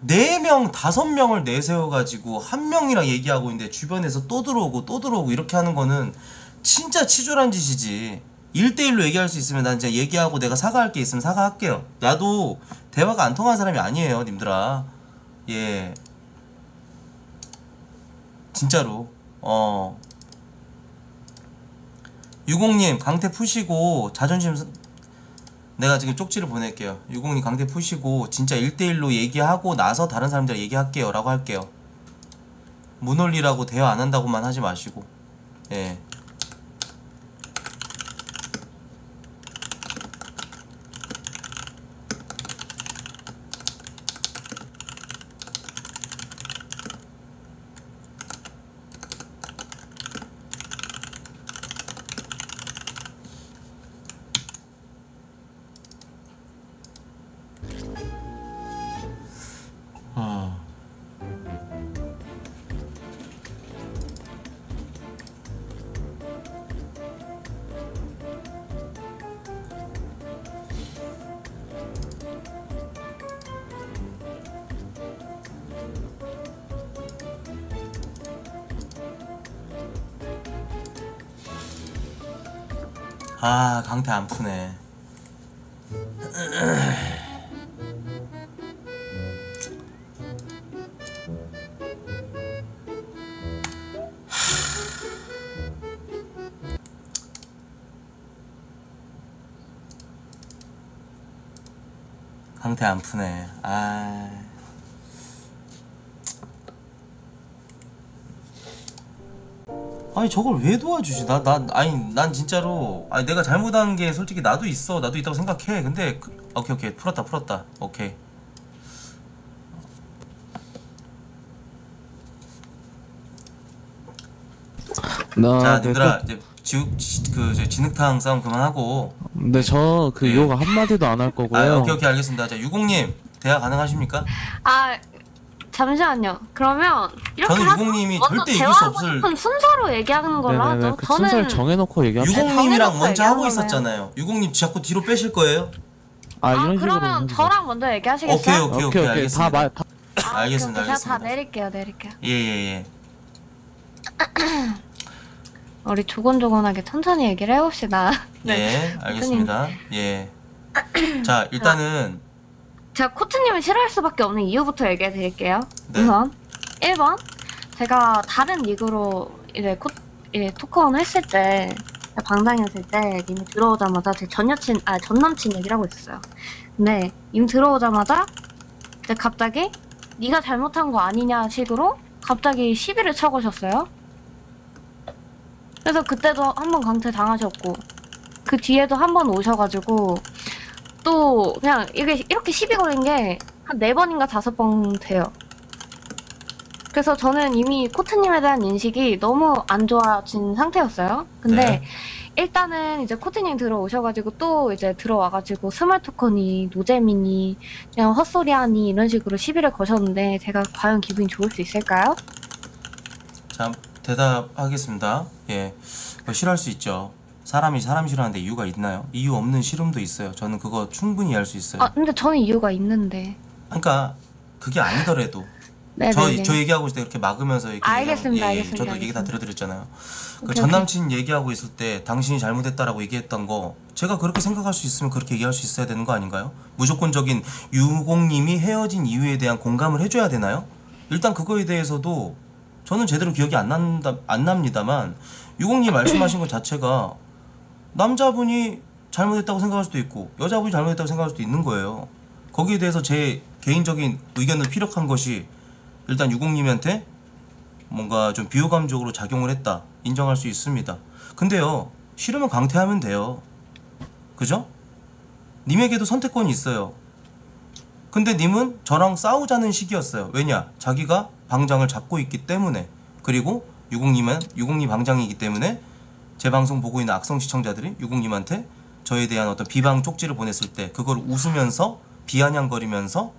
네명 다섯 명을 내세워 가지고 한 명이랑 얘기하고 있는데 주변에서 또 들어오고 또 들어오고 이렇게 하는 거는 진짜 치졸한 짓이지. 1대1로 얘기할 수 있으면 난 진짜 얘기하고 내가 사과할 게 있으면 사과할게요. 나도 대화가 안 통한 사람이 아니에요, 님들아. 예. 진짜로. 어. 유공님 강태 푸시고 자존심 스- 내가 지금 쪽지를 보낼게요. 유공님 강태 푸시고 진짜 1대1로 얘기하고 나서 다른 사람들 얘기할게요 라고 할게요. 무논리라고 대화 안 한다고만 하지 마시고. 예 아 강태 안 푸네. 강태 안 푸네. 아 아니 저걸 왜 도와주지? 나난 아니 난 진짜로 아니 내가 잘못한 게 솔직히 나도 있어. 나도 있다고 생각해. 근데 그, 오케이 오케이. 풀었다 풀었다. 오케이. 나자 네, 님들아 이제 지우 지- 그 저, 진흙탕 싸움 그만하고. 근데 저그 네. 욕 한마디도 안 할 거고요. 아 오케이 오케이. 알겠습니다. 자 유공님 대화 가능하십니까? 아 잠시만요. 그러면 이렇게 저는. 유공님이 먼저 절대 이길 수 대화하고 없을 싶은 순서로 얘기하는 걸로 네네네. 하죠. 그 저는 순서를 정해놓고 얘기합시다. 유공님이랑 먼저 하고 있었잖아요 유공님 자꾸 뒤로 빼실 거예요? 아, 아, 이런 식으로. 그러면 거죠. 저랑 먼저 얘기하시겠어요? 오케이 오케이 오케이 알겠습니다 다 말. 다... 아, 알겠습니다, 오케이, 오케이. 제가 다 알겠습니다. 내릴게요, 내릴게요. 예예예 우리 조곤조곤하게 천천히 얘기를 해봅시다. 예, 알겠습니다. 예. 자, 일단은 제가 코트님을 싫어할 수밖에 없는 이유부터 얘기해 드릴게요. 네. 우선 1번 제가 다른 리그로 이제 코, 이제 토크온 했을 때 방당이었을 때 님이 들어오자마자 제 전 여친 아 전 남친 얘기를 하고 있었어요. 근데 님 들어오자마자 이제 갑자기 네가 잘못한 거 아니냐 식으로 갑자기 시비를 쳐거셨어요. 그래서 그때도 한 번 강퇴 당하셨고 그 뒤에도 한 번 오셔가지고 또 그냥 이게 이렇게 시비 걸린 게 한 네 번인가 다섯 번 돼요. 그래서 저는 이미 코트님에 대한 인식이 너무 안 좋아진 상태였어요. 근데 네. 일단은 이제 코트님 들어오셔가지고 또 이제 들어와가지고 스마트콘이 노잼이니 그냥 헛소리하니 이런 식으로 시비를 거셨는데 제가 과연 기분이 좋을 수 있을까요? 자, 대답하겠습니다. 예. 싫어할 수 있죠. 사람이 사람 싫어하는데 이유가 있나요? 이유 없는 싫음도 있어요. 저는 그거 충분히 이해할 수 있어요. 아 근데 저는 이유가 있는데. 그러니까 그게 아니더라도 네네네. 저, 저 얘기하고 있을 때 이렇게 막으면서 이렇게 알겠습니다, 얘기하면- 예, 알겠습니다, 저도 얘기 다 알겠습니다. 들어드렸잖아요. 그 오케이, 전 오케이. 남친 얘기하고 있을 때 당신이 잘못했다라고 얘기했던 거 제가 그렇게 생각할 수 있으면 그렇게 얘기할 수 있어야 되는 거 아닌가요? 무조건적인 유공님이 헤어진 이유에 대한 공감을 해줘야 되나요? 일단 그거에 대해서도 저는 제대로 기억이 안 난다 안 납니다만 유공님 말씀하신 것 자체가 남자분이 잘못했다고 생각할 수도 있고 여자분이 잘못했다고 생각할 수도 있는 거예요. 거기에 대해서 제 개인적인 의견을 피력한 것이 일단 유공님한테 뭔가 좀 비호감적으로 작용을 했다 인정할 수 있습니다. 근데요 싫으면 강퇴하면 돼요. 그죠? 님에게도 선택권이 있어요. 근데 님은 저랑 싸우자는 식이었어요. 왜냐? 자기가 방장을 잡고 있기 때문에 그리고 유공님은 유공님 방장이기 때문에 제 방송 보고 있는 악성 시청자들이 유공님한테 저에 대한 어떤 비방 쪽지를 보냈을 때 그걸 웃으면서 비아냥거리면서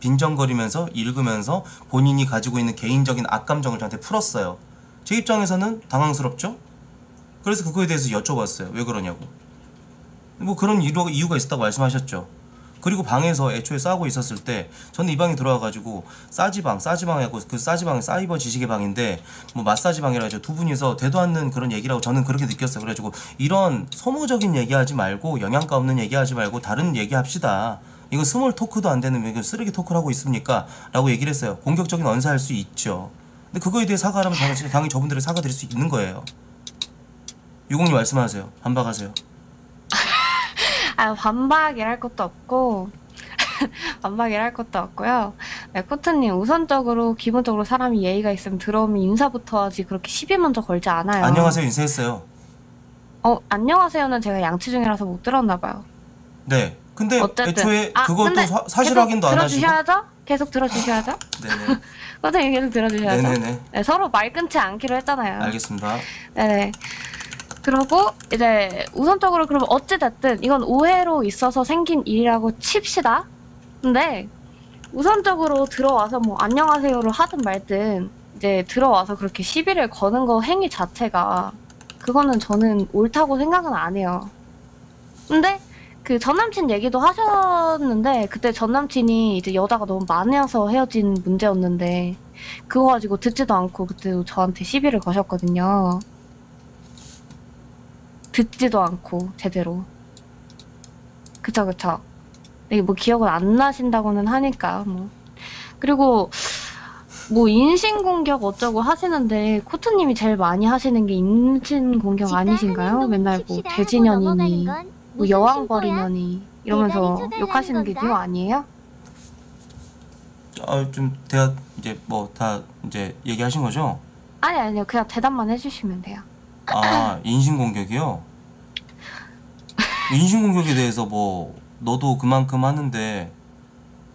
빈정거리면서 읽으면서 본인이 가지고 있는 개인적인 악감정을 저한테 풀었어요. 제 입장에서는 당황스럽죠? 그래서 그거에 대해서 여쭤봤어요. 왜 그러냐고. 뭐 그런 이유, 이유가 있었다고 말씀하셨죠. 그리고 방에서 애초에 싸우고 있었을 때 저는 이 방에 들어와가지고 싸지방 싸지방 하고 그 싸지방은 사이버 지식의 방인데 뭐 마사지 방이라 해서 두 분이서 되도 않는 그런 얘기라고 저는 그렇게 느꼈어요. 그래가지고 이런 소모적인 얘기하지 말고 영양가 없는 얘기하지 말고 다른 얘기합시다. 이거 small talk도 안 되는 이거 쓰레기 토크를 하고 있습니까? 라고 얘기를 했어요. 공격적인 언사할 수 있죠. 근데 그거에 대해 사과하면 당연히, 저분들이 사과드릴 수 있는 거예요. 유공님 말씀하세요. 반박하세요 아, 반박이랄 것도 없고, 반박이랄 것도 없고요. 네, 코트님, 우선적으로, 기본적으로 사람이 예의가 있으면 들어오면 인사부터 하지, 그렇게 시비 먼저 걸지 않아요. 안녕하세요 인사했어요 어, 안녕하세요는 제가 양치 중이라서 못 들었나 봐요. 네 근데 어쨌든. 애초에 아, 그것도 근데 사, 사실 확인도 안 하시고 들어주셔야죠? 계속 들어주셔야죠? 네네 코트님 계속 들어주셔야죠? 네네네 네, 서로 말 끊지 않기로 했잖아요. 알겠습니다 네네. 그러고 이제 우선적으로 그럼 어찌됐든 이건 오해로 있어서 생긴 일이라고 칩시다. 근데 우선적으로 들어와서 뭐 안녕하세요를 하든 말든 이제 들어와서 그렇게 시비를 거는 거 행위 자체가 그거는 저는 옳다고 생각은 안 해요. 근데 그 전남친 얘기도 하셨는데 그때 전남친이 이제 여자가 너무 많아서 헤어진 문제였는데 그거 가지고 듣지도 않고 그때도 저한테 시비를 거셨거든요. 듣지도 않고 제대로. 그쵸 그쵸. 이게 뭐 기억은 안 나신다고는 하니까 뭐. 그리고 뭐 인신 공격 어쩌고 하시는데 코트님이 제일 많이 하시는 게 인신 공격 아니신가요? 맨날 뭐 돼지년이니 뭐 여왕 버리년이 이러면서 욕하시는 게 그거 아니에요? 아좀 대화 이제 뭐 다 이제 얘기하신 거죠? 아니 아니요 그냥 대답만 해주시면 돼요. 아 인신공격이요? 인신공격에 대해서 뭐 너도 그만큼 하는데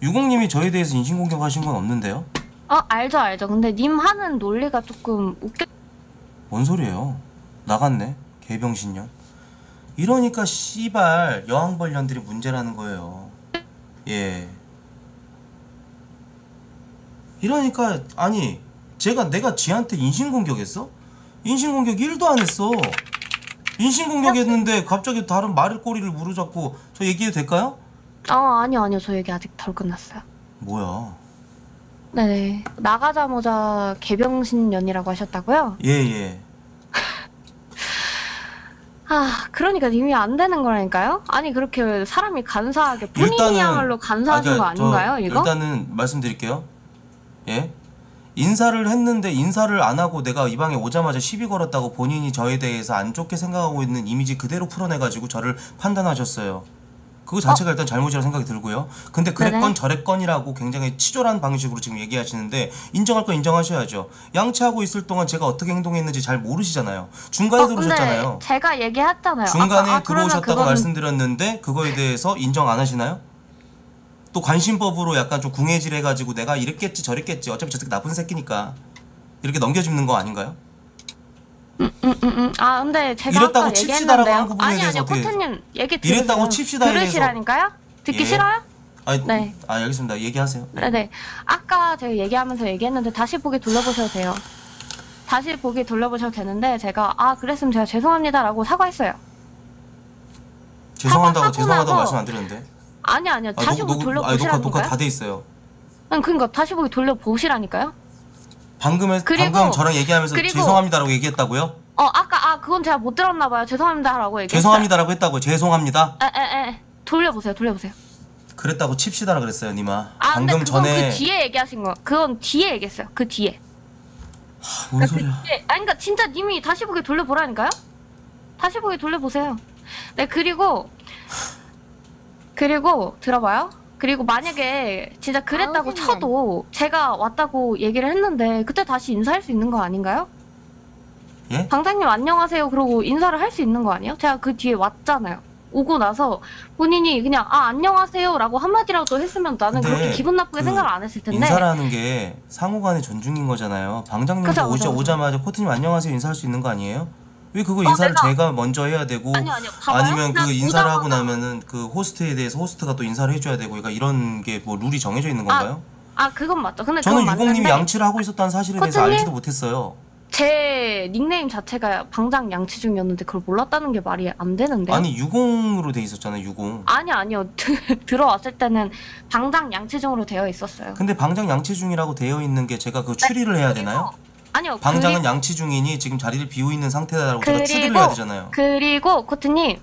유공님이 저에 대해서 인신공격 하신 건 없는데요? 어 알죠 알죠. 근데 님 하는 논리가 조금 웃겨. 뭔 소리예요? 나갔네 개병신년 이러니까 씨발 여왕벌년들이 문제라는 거예요 예 이러니까 아니 제가 내가 지한테 인신공격했어? 인신공격 1도 안 했어 인신공격 했는데 갑자기 다른 말을 꼬리를 무르잡고 저 얘기해도 될까요? 어 아니요 아니요 저 얘기 아직 덜 끝났어요. 뭐야 네네 나가자마자 개병신년이라고 하셨다고요? 예예 아 그러니까 님이 안 되는 거라니까요? 아니 그렇게 사람이 간사하게 본인이야말로 간사하신 아, 거 아닌가요 이거? 일단은 말씀드릴게요. 예? 인사를 했는데 인사를 안 하고 내가 이 방에 오자마자 시비 걸었다고 본인이 저에 대해서 안 좋게 생각하고 있는 이미지 그대로 풀어내가지고 저를 판단하셨어요. 그거 자체가 일단 잘못이라고 생각이 들고요. 근데 그랬건 네네. 저랬건이라고 굉장히 치졸한 방식으로 지금 얘기하시는데 인정할 건 인정하셔야죠. 양치하고 있을 동안 제가 어떻게 행동했는지 잘 모르시잖아요. 중간에 어, 들어오셨잖아요. 제가 얘기했잖아요. 중간에 아까, 아, 들어오셨다고 그거는- 말씀드렸는데 그거에 대해서 인정 안 하시나요? 또 관심법으로 약간 좀 궁해질 해가지고 내가 이랬겠지 저랬겠지 어차피 저 새끼 나쁜 새끼니까 이렇게 넘겨짚는 거 아닌가요? 음, 음, 음. 아 근데 제가 이랬다고 아까 칩시다라고 한 얘기했는데요. 부분에 아니 대해서 아니요 어떻게- 코트님 얘기 들으세요. 이랬다고 칩시다에 대해서- 들으시라니까요? 듣기 예. 싫어요? 아니, 네. 아 알겠습니다. 얘기하세요. 네 네. 아까 제가 얘기하면서 얘기했는데 다시 보기 돌려보셔도 돼요. 다시 보기 돌려보셔도 되는데 제가 아 그랬으면 제가 죄송합니다라고 사과했어요. 죄송한다고 사과하고 죄송하다고 말씀 안 드렸는데. 아니 아니요. 아, 다시 녹- 보기 녹- 아니, 녹화 돌려보시라니까요. 녹화 다돼 있어요. 아니 그러니까 다시 보기 돌려 보시라니까요. 방금 에 그리고- 방금 저랑 얘기하면서 그리고- 죄송합니다라고 얘기했다고요? 어 아까 아 그건 제가 못 들었나 봐요. 죄송합니다라고 얘기했어요. 죄송합니다라고 했다고요. 죄송합니다. 에에에 돌려보세요. 돌려보세요. 그랬다고 칩시다라 그랬어요, 니마. 아 근데 방금 그건 전에 그 뒤에 얘기하신 거. 그건 뒤에 얘기했어요. 그 뒤에. 뭔 소리야? 예, 아니 그러니까 진짜 님이 다시 보기 돌려보라니까요? 다시 보기 돌려보세요. 네 그리고 그리고 들어봐요. 그리고 만약에 진짜 그랬다고 아우, 장난. 쳐도 제가 왔다고 얘기를 했는데 그때 다시 인사할 수 있는 거 아닌가요? 예? 방장님 안녕하세요 그러고 인사를 할 수 있는 거 아니에요? 제가 그 뒤에 왔잖아요. 오고 나서 본인이 그냥 아 안녕하세요라고 한마디라도 했으면 나는 근데 그렇게 기분 나쁘게 그 생각을 안 했을 텐데 인사라는 게 상호간의 존중인 거잖아요. 방장님도 그죠, 오자, 그죠. 오자마자 코트님 안녕하세요 인사할 수 있는 거 아니에요? 왜 그거 어, 인사를 내가- 제가 먼저 해야 되고 아니요 아니요 봐봐요. 아니면 그 인사를 하고 나면은 그 호스트에 대해서 호스트가 또 인사를 해줘야 되고 그러니까 이런 게 뭐 룰이 정해져 있는 건가요? 아 그건 맞죠. 근데 저는 유공님이 양치를 하고 있었다는 사실에 대해서 코트님? 알지도 못했어요. 제 닉네임 자체가 방장 양치 중이었는데 그걸 몰랐다는 게 말이 안 되는데. 아니 유공으로 돼 있었잖아요 유공. 아니 아니요 들어왔을 때는 방장 양치 중으로 되어 있었어요. 근데 방장 양치 중이라고 되어 있는 게 제가 그 추리를 해야 되나요? 아니요. 방장은 그리, 양치 중이니 지금 자리를 비우 있는 상태다라고 제가 그리고- 추리를 해야 되잖아요. 그리고 코트님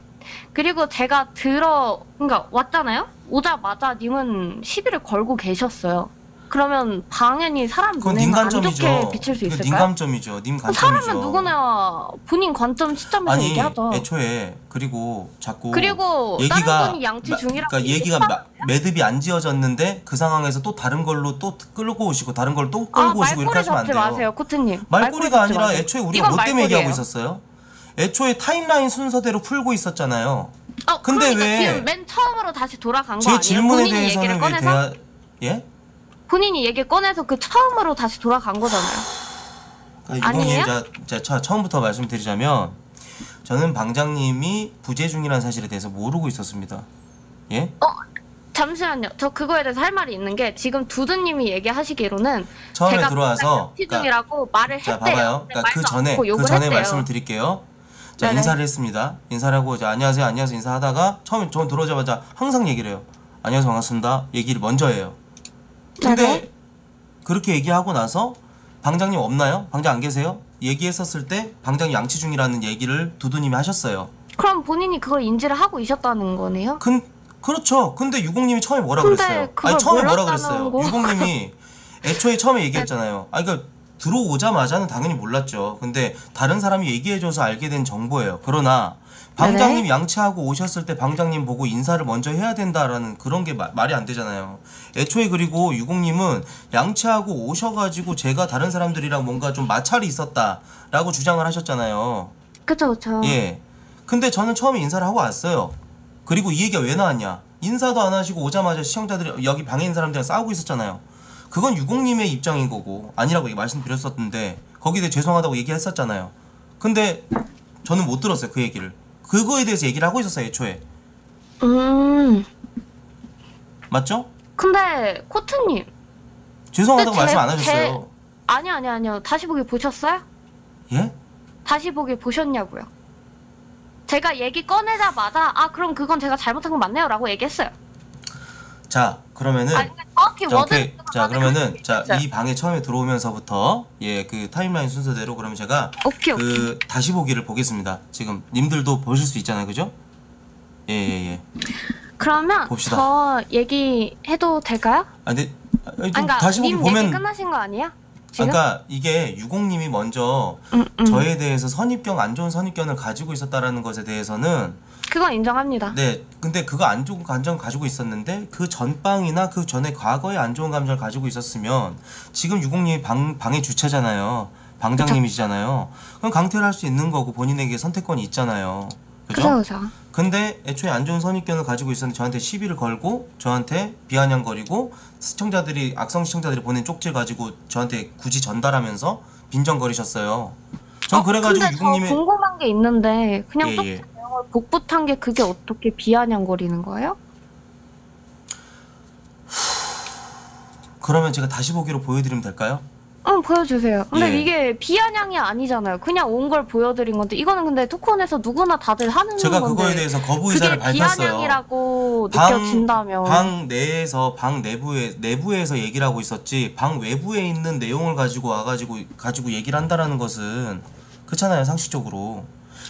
그리고 제가 들어 그러니까 왔잖아요. 오자마자 님은 시비를 걸고 계셨어요. 그러면 당연히 사람 그건 눈에는 안님 좋게 관점이죠. 비칠 수 그건 있을까요? 감점이죠. 님 사람은 관점이죠. 누구나 본인 관점 시점에서 아니 얘기하죠. 애초에 그리고 자꾸 그리고 얘기가 다른 분이 양치 마- 중이라고 그러니까 얘기가 마- 매듭이 안 지어졌는데 그 상황에서 또 다른 걸로 또 끌고 오시고 다른 걸또아 끌고 오시고 이렇게 말꼬리 하시면 안 잡지 돼요. 마세요, 코트님. 말꼬리가 잡지 아니라 마세요. 애초에 우리가 이건 뭐 때문에 얘기하고 말꼬리예요. 있었어요? 애초에 타임라인 순서대로 풀고 있었잖아요. 어, 근데 그러니까 왜 지금 맨 처음으로 다시 돌아간 거 제 아니에요? 질문에 본인이 대해서는 왜 꺼내서 대화 예? 본인이 얘기 꺼내서 그 처음으로 다시 돌아간 거잖아요. 그러니까 아니에요? 자, 자, 자, 처음부터 말씀드리자면 저는 방장님이 부재 중이라는 사실에 대해서 모르고 있었습니다. 예? 잠시만요. 저 그거에 대해서 할 말이 있는 게 지금 두두님이 얘기하시기로는 처음에 제가 들어와서 피 그러니까 중이라고 말을 자 했대요. 봐봐요. 근데 그러니까 그 말도 전에 않고 그 욕을 전에 했대요. 말씀을 드릴게요. 자 네네. 인사를 했습니다. 인사를 하고 이제 안녕하세요, 안녕하세요 인사하다가 처음에 저 들어오자마자 항상 얘기를 해요. 안녕하세요, 반갑습니다. 얘기를 먼저 해요. 근데. 그렇게 얘기하고 나서 방장님 없나요? 방장 안 계세요? 얘기했었을 때 방장님 양치 중이라는 얘기를 두두님이 하셨어요. 그럼 본인이 그걸 인지를 하고 있었다는 거네요? 근 그렇죠. 근데 유공님이 처음에 뭐라 근데 그랬어요? 그걸 아니 처음에 뭐라 몰랐다는 그랬어요? 거. 유공님이 애초에 처음에 얘기했잖아요. 아 그러니까 들어오자마자는 당연히 몰랐죠. 근데 다른 사람이 얘기해줘서 알게 된 정보예요. 그러나 방장님 양치하고 오셨을 때 방장님 보고 인사를 먼저 해야 된다라는 그런 게 마- 말이 안 되잖아요. 애초에 그리고 유공님은 양치하고 오셔가지고 제가 다른 사람들이랑 뭔가 좀 마찰이 있었다라고 주장을 하셨잖아요. 그쵸 그쵸. 예. 근데 저는 처음에 인사를 하고 왔어요. 그리고 이 얘기가 왜 나왔냐? 인사도 안 하시고 오자마자 시청자들이 여기 방에 있는 사람들이랑 싸우고 있었잖아요. 그건 유공님의 입장인 거고 아니라고 말씀드렸었는데 거기에 대해 죄송하다고 얘기했었잖아요. 근데 저는 못 들었어요 그 얘기를. 그거에 대해서 얘기를 하고 있었어요 애초에. 음. 맞죠? 근데 코트님 죄송하다고 근데 제- 말씀 안 하셨어요. 아니 아니 아니요. 다시 보기 보셨어요? 예? 다시 보기 보셨냐고요? 제가 얘기 꺼내자마자 아 그럼 그건 제가 잘못한 건 맞네요라고 얘기했어요. 자 그러면은 아니 자, 오케이. 자, 그러면은 자. 이 방에 처음에 들어오면서부터 예, 그 타임라인 순서대로 그러면 제가 오케이 오케이. 그 다시 보기를 보겠습니다. 지금 님들도 보실 수 있잖아요. 그죠? 예, 예, 예. 그러면 봅시다. 저 얘기해도 될까요? 아, 근데 아, 좀 아니, 그러니까 다시 보기 님 보면 끝나신 거 아니에요? 아, 지금? 그러니까 이게 유공님이 먼저 음, 음. 저에 대해서 선입견 안 좋은 선입견을 가지고 있었다라는 것에 대해서는 그건 인정합니다. 네, 근데 그거 안 좋은 감정 가지고 있었는데 그 전방이나 그 전에 과거에 안 좋은 감정을 가지고 있었으면 지금 유공님이 방 방의 주체잖아요. 방장님이시잖아요. 그럼 강퇴를 할 수 있는 거고 본인에게 선택권이 있잖아요. 그죠? 그죠 그죠. 근데 애초에 안 좋은 선입견을 가지고 있었는데 저한테 시비를 걸고 저한테 비아냥거리고 시청자들이 악성 시청자들이 보낸 쪽지 가지고 저한테 굳이 전달하면서 빈정거리셨어요. 전 어, 그래가지고 근데 유공님의 저 궁금한 게 있는데 그냥 예, 똑같은 예. 내용을 복붙한 게 그게 어떻게 비아냥거리는 거예요? 그러면 제가 다시 보기로 보여드리면 될까요? 응 보여주세요. 근데 예. 이게 비아냥이 아니잖아요. 그냥 온 걸 보여드린 건데 이거는 근데 토크온에서 누구나 다들 하는 제가 건데 그거에 대해서 거부 의사를 그게 밝혔어요. 비아냥이라고 방- 느껴진다면 방 내에서 방 내부에 내부에서 얘기를 하고 있었지 방 외부에 있는 내용을 가지고 와가지고 가지고 얘기를 한다라는 것은 그렇잖아요 상식적으로.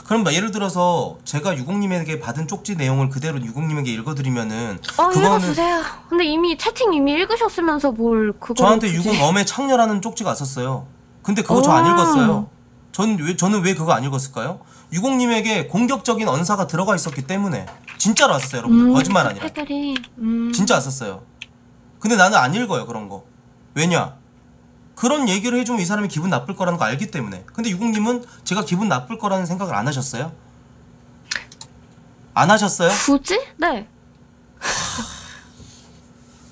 그럼 막 예를 들어서 제가 유공님에게 받은 쪽지 내용을 그대로 유공님에게 읽어드리면은 어 그거는 읽어주세요. 근데 이미 채팅 이미 읽으셨으면서 뭘 그거 저한테 유공 엄의 창녀라는 쪽지가 왔었어요. 근데 그거 저 안 오. 읽었어요. 전 왜 저는 왜 그거 안 읽었을까요? 유공님에게 공격적인 언사가 들어가 있었기 때문에 진짜로 왔었어요, 여러분. 음, 거짓말 아니라. 색깔이, 음. 진짜 왔었어요. 근데 나는 안 읽어요 그런 거. 왜냐? 그런 얘기를 해주면 이 사람이 기분 나쁠 거라는 거 알기 때문에. 근데 유공님은 제가 기분 나쁠 거라는 생각을 안 하셨어요? 안 하셨어요? 굳이? 네.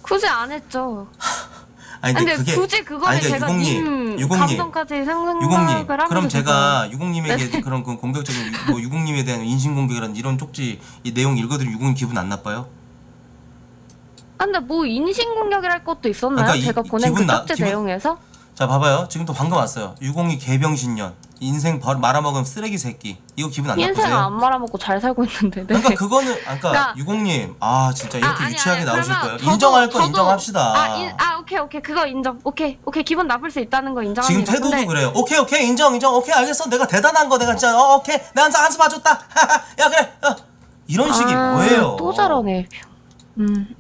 굳이 안 했죠. 아니 근데, 근데 굳이 아니, 그러니까 제가 유공님, 님 유공님, 감정까지 생각을 유공님 그럼 제가 유공님에게 그런 그 공격적인 뭐 유공님에 대한 인신 공격이라는 이런 쪽지 이 내용 읽어드리면 유공님 기분 안 나빠요? 아, 근데 뭐 인신공격이랄 것도 있었나요? 그러니까 이- 제가 보낸 그 나- 쪽지 기분- 내용에서? 자 봐봐요 지금 또 방금 왔어요 유공이 개병신년 인생 벌 말아먹은 쓰레기 새끼 이거 기분 안 인생 나쁘세요? 안 말아먹고 잘 살고 있는데. 네. 그러니까 그거는 아까 그러니까- 유공님 아 진짜 이렇게 아, 아니, 유치하게 아니, 나오실 그러면 거예요 저도- 인정할 거 저도- 인정합시다 아, 인, 아, 오케이, 오케이. 그거 인정. 오케이, 오케이. 기분 나쁠 수 있다는 거 지금 인정합니다. 태도도 근데 그래요 오케이 오케이 인정 인정 오케이 알겠어 내가 대단한 거 내가 진짜 어 오케이 내가 한수 한수 봐줬다 야 그래 어. 이런 식이 아, 뭐예요 또 저러네. 음.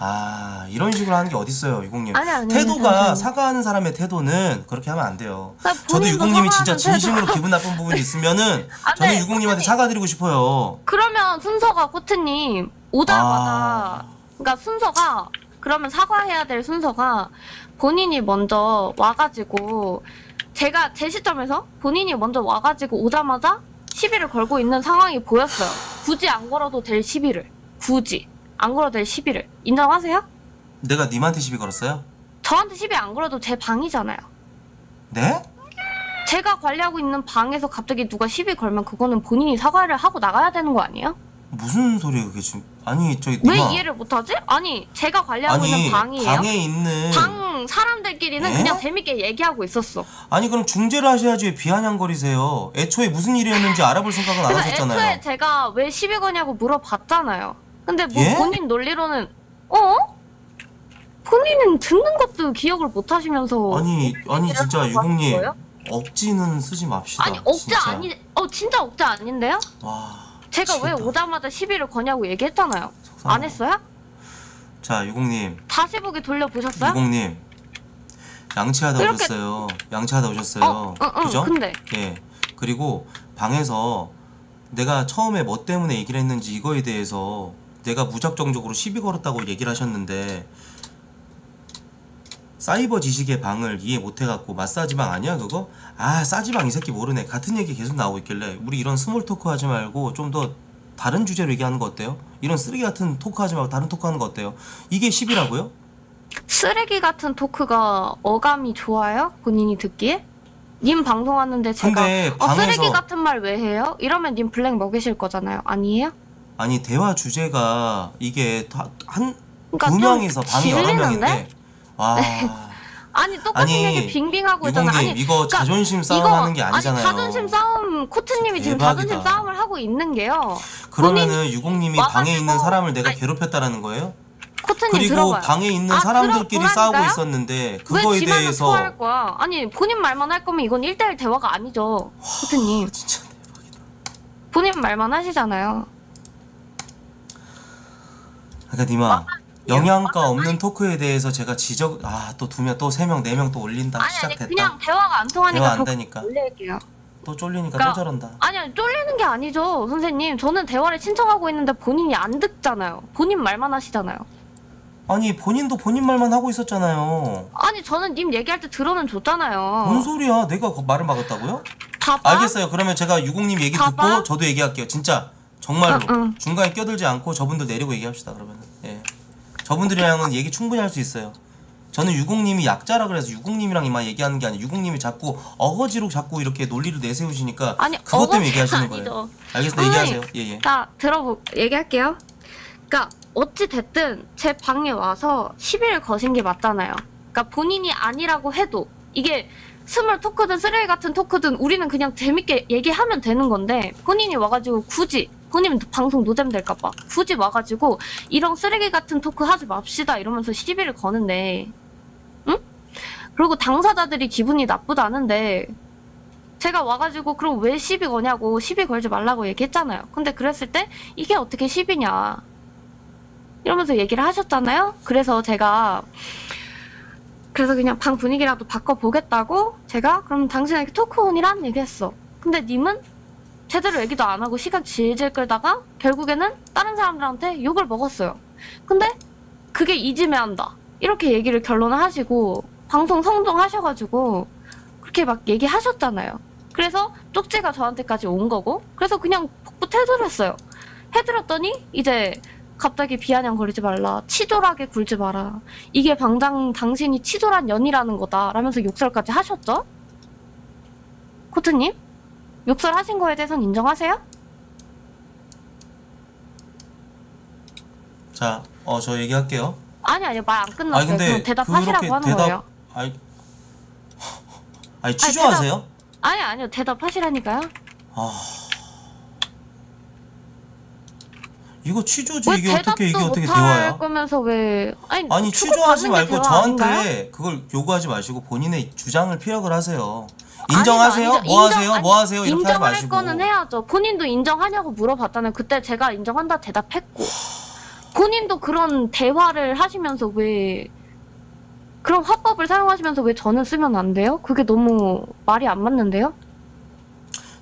아 이런 식으로 하는 게 어딨어요 유공님 아니, 아니, 태도가 아니, 아니. 사과하는 사람의 태도는 그렇게 하면 안 돼요 나 저도 유공님이 진짜 진심으로 기분 나쁜 부분이 있으면은 아, 저는 네, 유공님한테 선생님. 사과드리고 싶어요 그러면 순서가 코트님 오자마자 아. 그러니까 순서가 그러면 사과해야 될 순서가 본인이 먼저 와가지고 제가 제 시점에서 본인이 먼저 와가지고 오자마자 시비를 걸고 있는 상황이 보였어요. 굳이 안 걸어도 될 시비를 굳이 안 걸어도 될 시비를 인정하세요? 내가 님한테 시비 걸었어요? 저한테 시비 안 걸어도 제 방이잖아요. 네? 제가 관리하고 있는 방에서 갑자기 누가 시비 걸면 그거는 본인이 사과를 하고 나가야 되는 거 아니에요? 무슨 소리예요 그게 지금 아니 저기 왜 님아 이해를 못하지? 아니 제가 관리하고 아니 있는 방이에요. 방에 있는 방 사람들끼리는 네? 그냥 재밌게 얘기하고 있었어. 아니 그럼 중재를 하셔야지 왜 비아냥거리세요 애초에 무슨 일이었는지 알아볼 생각은 안 그래서 하셨잖아요 애초에 제가 왜 시비 거냐고 물어봤잖아요. 근데 뭐 예? 본인 논리로는 어? 본인은 듣는 것도 기억을 못 하시면서 아니 아니 진짜 유공님 거예요? 억지는 쓰지 맙시다 아니 억지 진짜. 아니 어 진짜 억지 아닌데요? 와 제가 왜 미치겠다. 오자마자 시비를 거냐고 얘기했잖아요. 속상하다. 안 했어요? 자 유공님 다시 보기 돌려보셨어요? 유공님 양치하다 이렇게- 오셨어요 양치하다 오셨어요 어, 응, 응, 그죠? 근데 예 그리고 방에서 내가 처음에 뭐 때문에 얘기를 했는지 이거에 대해서 내가 무작정적으로 시비 걸었다고 얘기를 하셨는데 사이버 지식의 방을 이해 못해갖고 마사지방 아니야 그거? 아 싸지방 이 새끼 모르네 같은 얘기 계속 나오고 있길래 우리 이런 small talk 하지 말고 좀 더 다른 주제로 얘기하는 거 어때요? 이런 쓰레기 같은 토크 하지 말고 다른 토크 하는 거 어때요? 이게 10이라고요? 쓰레기 같은 토크가 어감이 좋아요? 본인이 듣기에? 님 방송하는데 제가 근데 어, 쓰레기 같은 말 왜 해요? 이러면 님 블랙 먹이실 거잖아요. 아니에요? 아니 대화 주제가 이게 다한두 그러니까 좀 명이서 방이 여러? 명인데 와 아니 똑같은 아니, 얘기 빙빙하고 있잖아. 아니 이거 그러니까 자존심 싸움 이거- 하는 게 아니잖아요. 아니 자존심 싸움 코트님이 지금 대박이다. 자존심 싸움을 하고 있는 게요. 그러면은 유공님이 와가지고- 방에 있는 사람을 내가 아니, 괴롭혔다는 거예요? 코트님 그리고 들어봐요. 방에 있는 아, 사람들끼리 싸우고 들어보라니까요? 있었는데 왜 그거에 대해서 토할 거야? 아니 본인 말만 할 거면 이건 1대1 대화가 아니죠. 코트님. 진짜 본인 말만 하시잖아요. 그러니까 니마 영양가 없는 토크에 대해서 제가 지적 아 또 두 명 또 세 명 네 명 또 올린다 아니 아니 시작됐다. 그냥 대화가 안 통하니까 대화 안저 되니까. 올릴게요. 또 쫄리니까 그러니까- 또 저런다. 아니 아니 쫄리는 게 아니죠 선생님. 저는 대화를 신청하고 있는데 본인이 안 듣잖아요. 본인 말만 하시잖아요. 아니 본인도 본인 말만 하고 있었잖아요. 아니 저는 님 얘기할 때 들어는 줬잖아요. 뭔 소리야? 내가 그 말을 막았다고요? 봐봐 알겠어요. 그러면 제가 유공님 얘기 봐봐. 듣고 저도 얘기할게요. 진짜 정말로 응, 응. 중간에 껴들지 않고 저분들 내리고 얘기합시다. 그러면은 예. 저분들이랑은 얘기 충분히 할 수 있어요. 저는 유공님이 약자라 그래서 유공님이랑 이만 얘기하는 게 아니라 유공님이 자꾸 어거지로 자꾸 이렇게 논리를 내세우시니까 아니, 그것 때문에 얘기하시는 아니죠. 거예요. 알겠습니다. 얘기하세요. 예예. 자 들어보 얘기할게요 그러니까 어찌 됐든 제 방에 와서 시비를 거신 게 맞잖아요 그러니까 본인이 아니라고 해도 이게 small talk든 쓰레기 같은 토크든 우리는 그냥 재밌게 얘기하면 되는 건데 본인이 와가지고 굳이 본인 방송 노잼 될까봐 굳이 와가지고 이런 쓰레기 같은 토크 하지 맙시다 이러면서 시비를 거는데 응? 그리고 당사자들이 기분이 나쁘다는데 제가 와가지고 그럼 왜 시비 거냐고 시비 걸지 말라고 얘기했잖아요. 근데 그랬을 때 이게 어떻게 시비냐 이러면서 얘기를 하셨잖아요. 그래서 제가 그래서 그냥 방 분위기라도 바꿔보겠다고 제가 그럼 당신에게 토크온이란 얘기했어. 근데 님은 제대로 얘기도 안 하고 시간 질질 끌다가 결국에는 다른 사람들한테 욕을 먹었어요. 근데 그게 이지매한다. 이렇게 얘기를 결론을 하시고 방송 성동하셔가지고 그렇게 막 얘기하셨잖아요. 그래서 쪽지가 저한테까지 온 거고 그래서 그냥 복붙 해드렸어요. 해드렸더니 이제 갑자기 비아냥 거리지 말라. 치졸하게 굴지 마라. 이게 방장 당신이 치졸한 년이라는 거다. 라면서 욕설까지 하셨죠? 코트님? 욕설 하신 거에 대해선 인정하세요? 자, 어, 저 얘기할게요. 아니 아니 말 안 끝났어요. 아니, 근데 그럼 대답하시라고 하는 대답- 거예요. 아니, 아니 취조하세요? 아니 아니요 대답하시라니까요. 아, 이거 취조지 왜 이게 어떻게 이게 어떻게 못할 대화야? 거면서 왜 아니 아니 취조하지 받는 게 말고 대화 아닌가요? 저한테 그걸 요구하지 마시고 본인의 주장을 피력을 하세요. 인정하세요? 아니죠, 뭐 인정- 하세요? 아니, 뭐 하세요? 이렇게 하지 인정할 마시고. 거는 해야죠. 본인도 인정하냐고 물어봤잖아요. 그때 제가 인정한다 대답했고 본인도 그런 대화를 하시면서 왜 그런 화법을 사용하시면서 왜 저는 쓰면 안 돼요? 그게 너무 말이 안 맞는데요?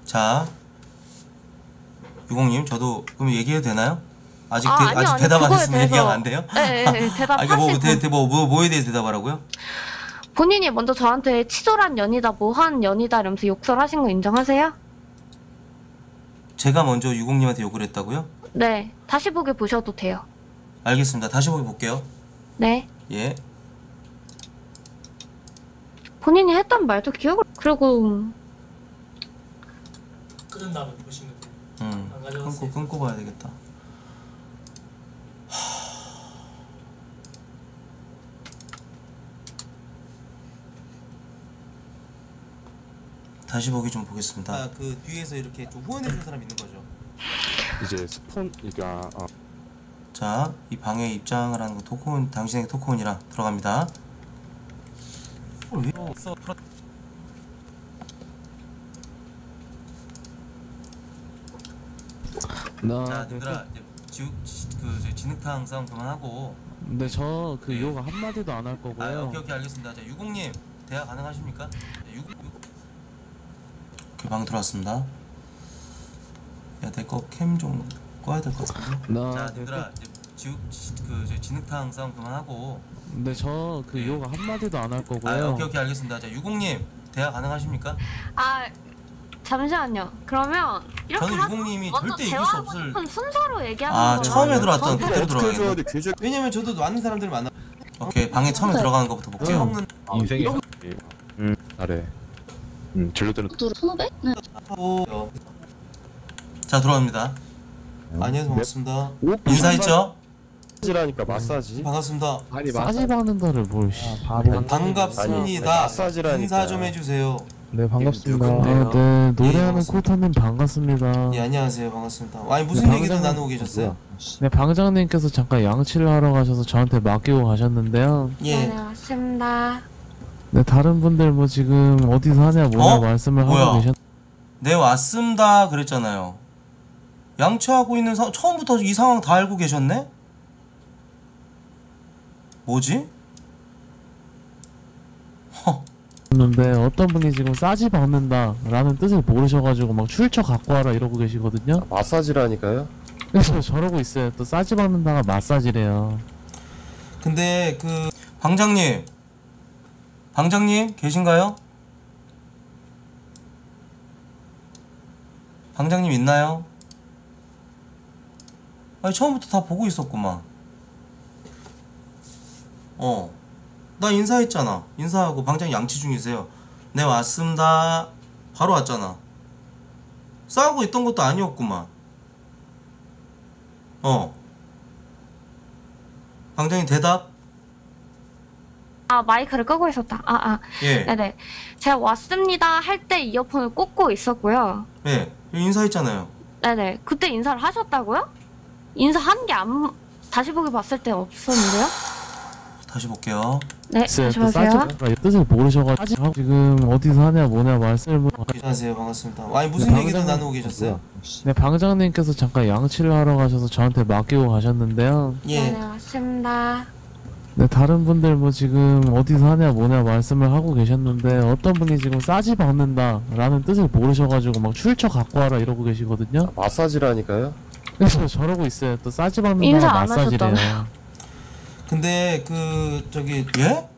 자, 유공님 저도 그럼 얘기해도 되나요? 아직 아, 대, 아니요, 아직 아니요. 대답 안 그거에 했으면 대해서- 얘기하면 안 돼요? 네, 네, 네 아, 이게 뭐, 대, 대, 뭐, 뭐, 뭐에 대해서 대답하라고요? 본인이 먼저 저한테 치졸한 년이다, 뭐 한 년이다 이러면서 욕설 하신 거 인정하세요? 제가 먼저 유공님한테 욕을 했다고요? 네, 다시 보기 보셔도 돼요. 알겠습니다. 다시 보기 볼게요. 네, 예. 본인이 했던 말도 기억을 그리고 끄은 다음에 보시면 돼요. 음, 안. 끊고, 끊고 봐야 되겠다. 다시 보기 좀 보겠습니다. 아, 그 뒤에서 이렇게 좀 후원해 준 사람 있는 거죠. 이제 스폰 그러니까 어, 자, 이 방에 입장을 하는 거 토큰 당신에게 토큰이라 들어갑니다. 어, 왜? 풀어- 나 자, 님들아 이제 지우 그 저희 진흙탕 싸움 그만하고. 근데 저그 네. 욕 한마디도 안할 아, 거고요. 오케이 오케이 알겠습니다. 자, 유공님 대화 가능하십니까? 자, 유공. 방 들어왔습니다. 야, 내 거 캠 좀 꺼야 될 것 같은데. 나 자, 님들아 이제 지우 그 저희 진흙탕 싸움 그만하고. 근데 저그욕 한마디도 안할 아, 거고요. 오케이 오케이 알겠습니다. 자, 유공님 대화 가능하십니까? 아 잠시만요. 그러면 이렇게 저는 하고 유공님이 먼저 절대 이길 수 대화하고 없을. 싶은 순서로 얘기하는 아, 거예요. 처음에 들어왔던. 돼 개새끼 왜냐면 저도 많은 사람들 만나. 오케이 방에 처음에 들어가는 것부터 볼게요. 인생의 음 잘해 음 진로대로 하고. 자 들어갑니다. 안녕하세요 반갑습니다. 오, 인사했죠? 마사지라니까 마사지 반갑습니다. 아니 싸지 박는다를 뭘 씨. 반갑습니다. 아니, 마사지라니까. 인사 좀 해주세요. 네 반갑습니다. 아, 네 노래하는 반갑습니다. 코타님 반갑습니다. 예 안녕하세요 반갑습니다. 아니 무슨 네, 얘기를 나누고 계셨어요? 네 방장님께서 잠깐 양치를 하러 가셔서 저한테 맡기고 가셨는데요. 예. 네 맞습니다. 네 다른 분들 뭐 지금 어디서 하냐 뭐냐 어? 말씀을 뭐야? 하고 계셨. 네 왔습니다 그랬잖아요. 양치하고 있는 상 처음부터 이 상황 다 알고 계셨네? 뭐지? 허. 는데 어떤 분이 지금 싸지 박는다라는 뜻을 모르셔가지고 막 출처 갖고 와라 이러고 계시거든요. 마사지라니까요 그래서 저러고 있어요. 또 싸지 박는다가 마사지래요. 근데 그 방장님 방장님 계신가요? 방장님 있나요? 아니 처음부터 다 보고 있었구만. 어 나 인사했잖아. 인사하고 방장님 양치 중이세요. 네 왔습니다. 바로 왔잖아. 싸우고 있던 것도 아니었구만. 어. 방장님 대답 아 마이크를 끄고 있었다. 아 아. 예 네네. 제가 왔습니다 할 때 이어폰을 꽂고 있었고요. 예, 인사했잖아요. 네네. 그때 인사를 하셨다고요? 인사한 게 안 다시 보기 봤을 때 없었는데요? 다시 볼게요. 네, 있어요. 다시 보세요. 뜻을 모르셔가지고 지금 어디서 하냐 뭐냐 말씀을 뭐. 안녕하세요, 반갑습니다. 아니 무슨 네, 얘기를 나누고 계셨어요? 네 방장님께서 잠깐 양치를 하러 가셔서 저한테 맡기고 가셨는데요. 예, 네, 맞습니다. 네 다른 분들 뭐 지금 어디서 하냐 뭐냐 말씀을 하고 계셨는데 어떤 분이 지금 싸지 박는다라는 뜻을 모르셔가지고 막 출처 갖고 와라 이러고 계시거든요. 마사지라니까요 그래서 저러고 있어요. 또 싸지 인사 안 마사지래요. 하셨잖아요. 근데 그 저기 예?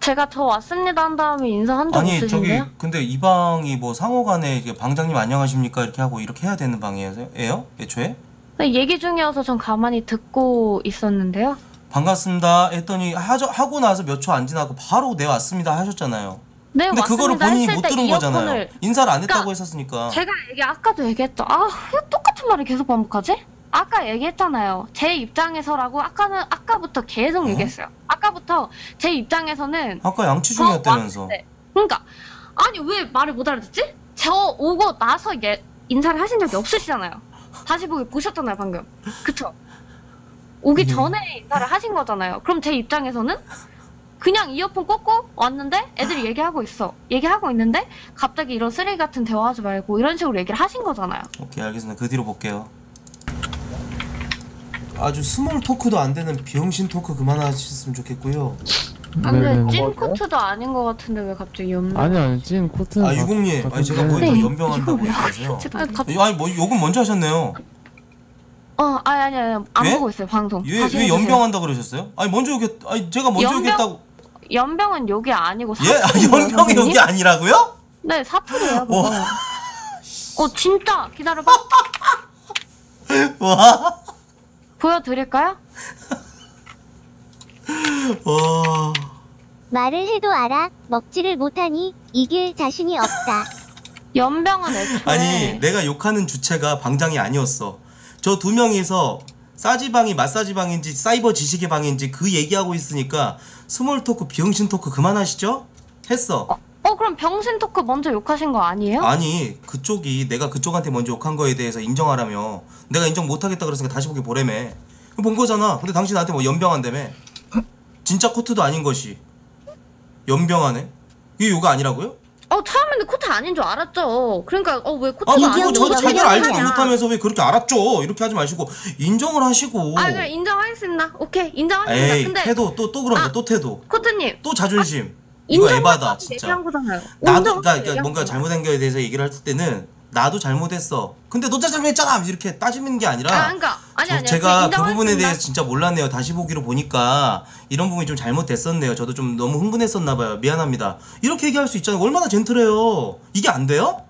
제가 저 왔습니다 한 다음에 인사한 적 아니 저기 없으신데요? 근데 이 방이 뭐 상호간에 이게 방장님 안녕하십니까 이렇게 하고 이렇게 해야 되는 방이에요? 애초에? 네, 얘기 중이어서 전 가만히 듣고 있었는데요. 반갑습니다 했더니 하저, 하고 나서 몇 초 안 지나고 바로 내 왔습니다 하셨잖아요. 네, 근데 그거를 왔습니다 본인이 못때 들은 거잖아요. 이어폰을 인사를 안 했다고 그러니까 했었으니까. 제가 얘기 아까도 얘기했죠. 아, 왜 똑같은 말을 계속 반복하지? 아까 얘기했잖아요. 제 입장에서라고 아까는 아까부터 계속 어? 얘기했어요. 아까부터 제 입장에서는 아까 양치 저 중이었다면서. 그러니까 아니 왜 말을 못 알아듣지? 저 오고 나서 얘 인사를 하신 적이 없으시잖아요. 다시 보기 보셨잖아요 방금. 그쵸? 오기 네. 전에 인사를 하신 거잖아요. 그럼 제 입장에서는 그냥 이어폰 꽂고 왔는데 애들이 얘기하고 있어. 얘기하고 있는데 갑자기 이런 쓰레기 같은 대화하지 말고 이런 식으로 얘기를 하신 거잖아요. 오케이 알겠습니다. 그 뒤로 볼게요. 아주 스몰 토크도 안 되는 비용신 토크 그만하셨으면 좋겠고요. 아, 근데 네네네. 찐 코트도 아닌 것 같은데 왜 갑자기 연명 아니 아니 찐 코트 아 유공님, 아니 제가. 보니까 네. 연병한다고. 아니, 갑... 아니 뭐 욕은 먼저 하셨네요. 어, 아니 아니 아니 안 예? 보고 있어요 방송. 왜, 다시 왜 해주세요. 연병한다 그러셨어요? 아니 먼저 욕했, 아니 제가 먼저 연병? 욕했다고. 연병은 여기 아니고 예, 아, 사투리예요, 연병이 선생님? 여기 아니라고요? 네 사투리예요. 그거. 와. 어 진짜 기다려봐. 와, 보여드릴까요? 와. 말을 해도 알아. 먹지를 못하니 이길 자신이 없다. 연병은 애초에 아니 내가 욕하는 주체가 방장이 아니었어. 저 두 명이서 싸지방이 마사지방인지 사이버 지식의 방인지 그 얘기하고 있으니까 small talk 비응신 토크 그만하시죠? 했어. 어 그럼 병신 토크 먼저 욕하신 거 아니에요? 아니 그쪽이 내가 그쪽한테 먼저 욕한 거에 대해서 인정하라며 내가 인정 못하겠다 그랬으니까 다시 보기 보래매 본 거잖아 근데 당신 나한테 뭐 염병한다며 진짜 코트도 아닌 것이 염병하네 이게 욕 아니라고요? 어 처음에는 코트 아닌 줄 알았죠. 그러니까 어 왜 코트가 아 아닌 그거 줄 저도 자기를 알았냐. 못하면서 왜 그렇게 알았죠 이렇게 하지 마시고 인정을 하시고 아 그래 인정하겠습니다. 오케이 인정하겠습니다. 에이 근데 태도 또 또 그런다 아, 또 태도 코트님 또 자존심 이거 인정하고 에바다 진짜 얘기한 거잖아요. 나도 그러니까, 그러니까 얘기한 뭔가 거잖아요. 잘못된 거에 대해서 얘기를 할 때는 나도 잘못했어 근데 너 잘못했잖아 이렇게 따지는 게 아니라 아 그러니까 아니 저- 아니 제가 그 부분에 대해 서 진짜 몰랐네요. 다시 보기로 보니까 이런 부분이 좀 잘못됐었네요. 저도 좀 너무 흥분했었나 봐요. 미안합니다. 이렇게 얘기할 수 있잖아요. 얼마나 젠틀해요. 이게 안 돼요?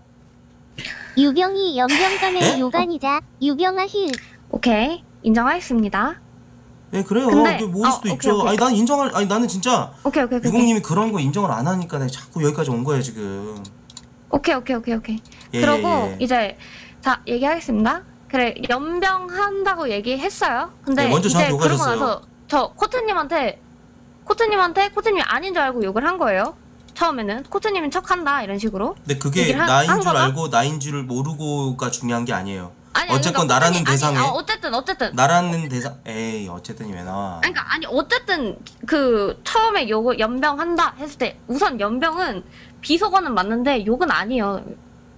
유병이 연병감의 에? 요간이자 유병아 힐. 오케이 인정하겠습니다. 예, 그래요. 근데- 그게 모를 어, 수도 오케이, 있죠. 오케이. 아니 나는 인정할 아니 나는 진짜 오케이 오케이 유공님이 그런 거 인정을 안 하니까 내가 자꾸 여기까지 온 거예요, 지금. 오케이 오케이 오케이 오케이. 예, 그러고 예, 예. 이제 자 얘기하겠습니다. 그래 연병한다고 얘기했어요. 근데 네, 먼저 이제 저한테 그러고 욕하셨어요. 나서 저 코트님한테 코트님한테 코트님이 아닌 줄 알고 욕을 한 거예요. 처음에는 코트님인 척한다 이런 식으로. 근데 그게 얘기를 한- 나인 한 줄 거다? 알고 나인 줄을 모르고가 중요한 게 아니에요. 아니, 어쨌건 그러니까 나라는 대상에 아니, 어, 어쨌든 어쨌든 나라는 대상 에이, 어쨌든이 왜 나와? 아니, 그러니까 아니 어쨌든 그 처음에 요거 연병한다 했을 때 우선 연병은 비속어는 맞는데 욕은 아니에요.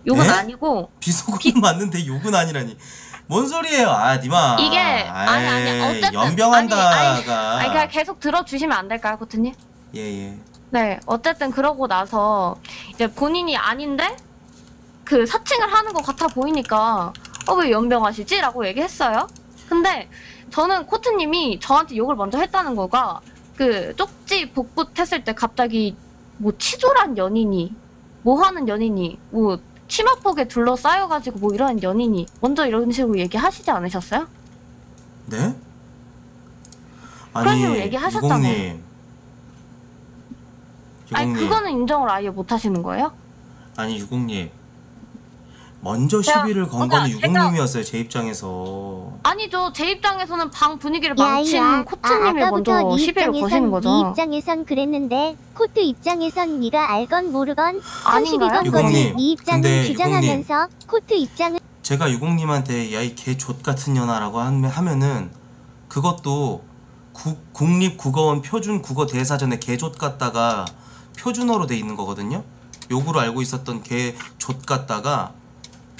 욕은 네? 아니고 비속어는 맞는데 욕은 아니라니. 뭔 소리예요? 아, 니마. 이게 아니 아니 에이, 어쨌든 연병한다가 아니, 아니, 아니 그냥 계속 들어주시면 안 될까요, 코트님? 예, 예. 네, 어쨌든 그러고 나서 이제 본인이 아닌데 그 사칭을 하는 것 같아 보이니까 어 왜 연병하시지? 라고 얘기했어요. 근데 저는 코트님이 저한테 욕을 먼저 했다는 거가 그 쪽지 복붙 했을 때 갑자기 뭐 치졸한 연인이 뭐 하는 연인이 뭐 치마폭에 둘러싸여가지고 뭐 이런 연인이 먼저 이런 식으로 얘기하시지 않으셨어요? 네? 그런 식으로 얘기하셨잖아요. 유공님. 아니. 그거는 인정을 아예 못 하시는 거예요? 아니, 유공님. 먼저 제가- 시비를 건 그러니까 거는 제가- 유공님이었어요, 제 입장에서. 아니죠. 제 입장에서는 방 분위기를. 망친 아, 코트님이 먼저 네 시비를 거시는 입장에선 거죠. 네 입장에선 그랬는데 코트 입장에선 네가 알건 모르건 아닌가요? 32건 거지. 유공님, 네 입장은 근데 주장하면서 코트 입장은 제가 유공님한테 야 이 개 족 같은 년아라고 하면- 하면은 그것도 국, 국립국어원 표준 국어 대사전에 개족 같다가 표준어로 돼 있는 거거든요. 욕으로 알고 있었던 개족 같다가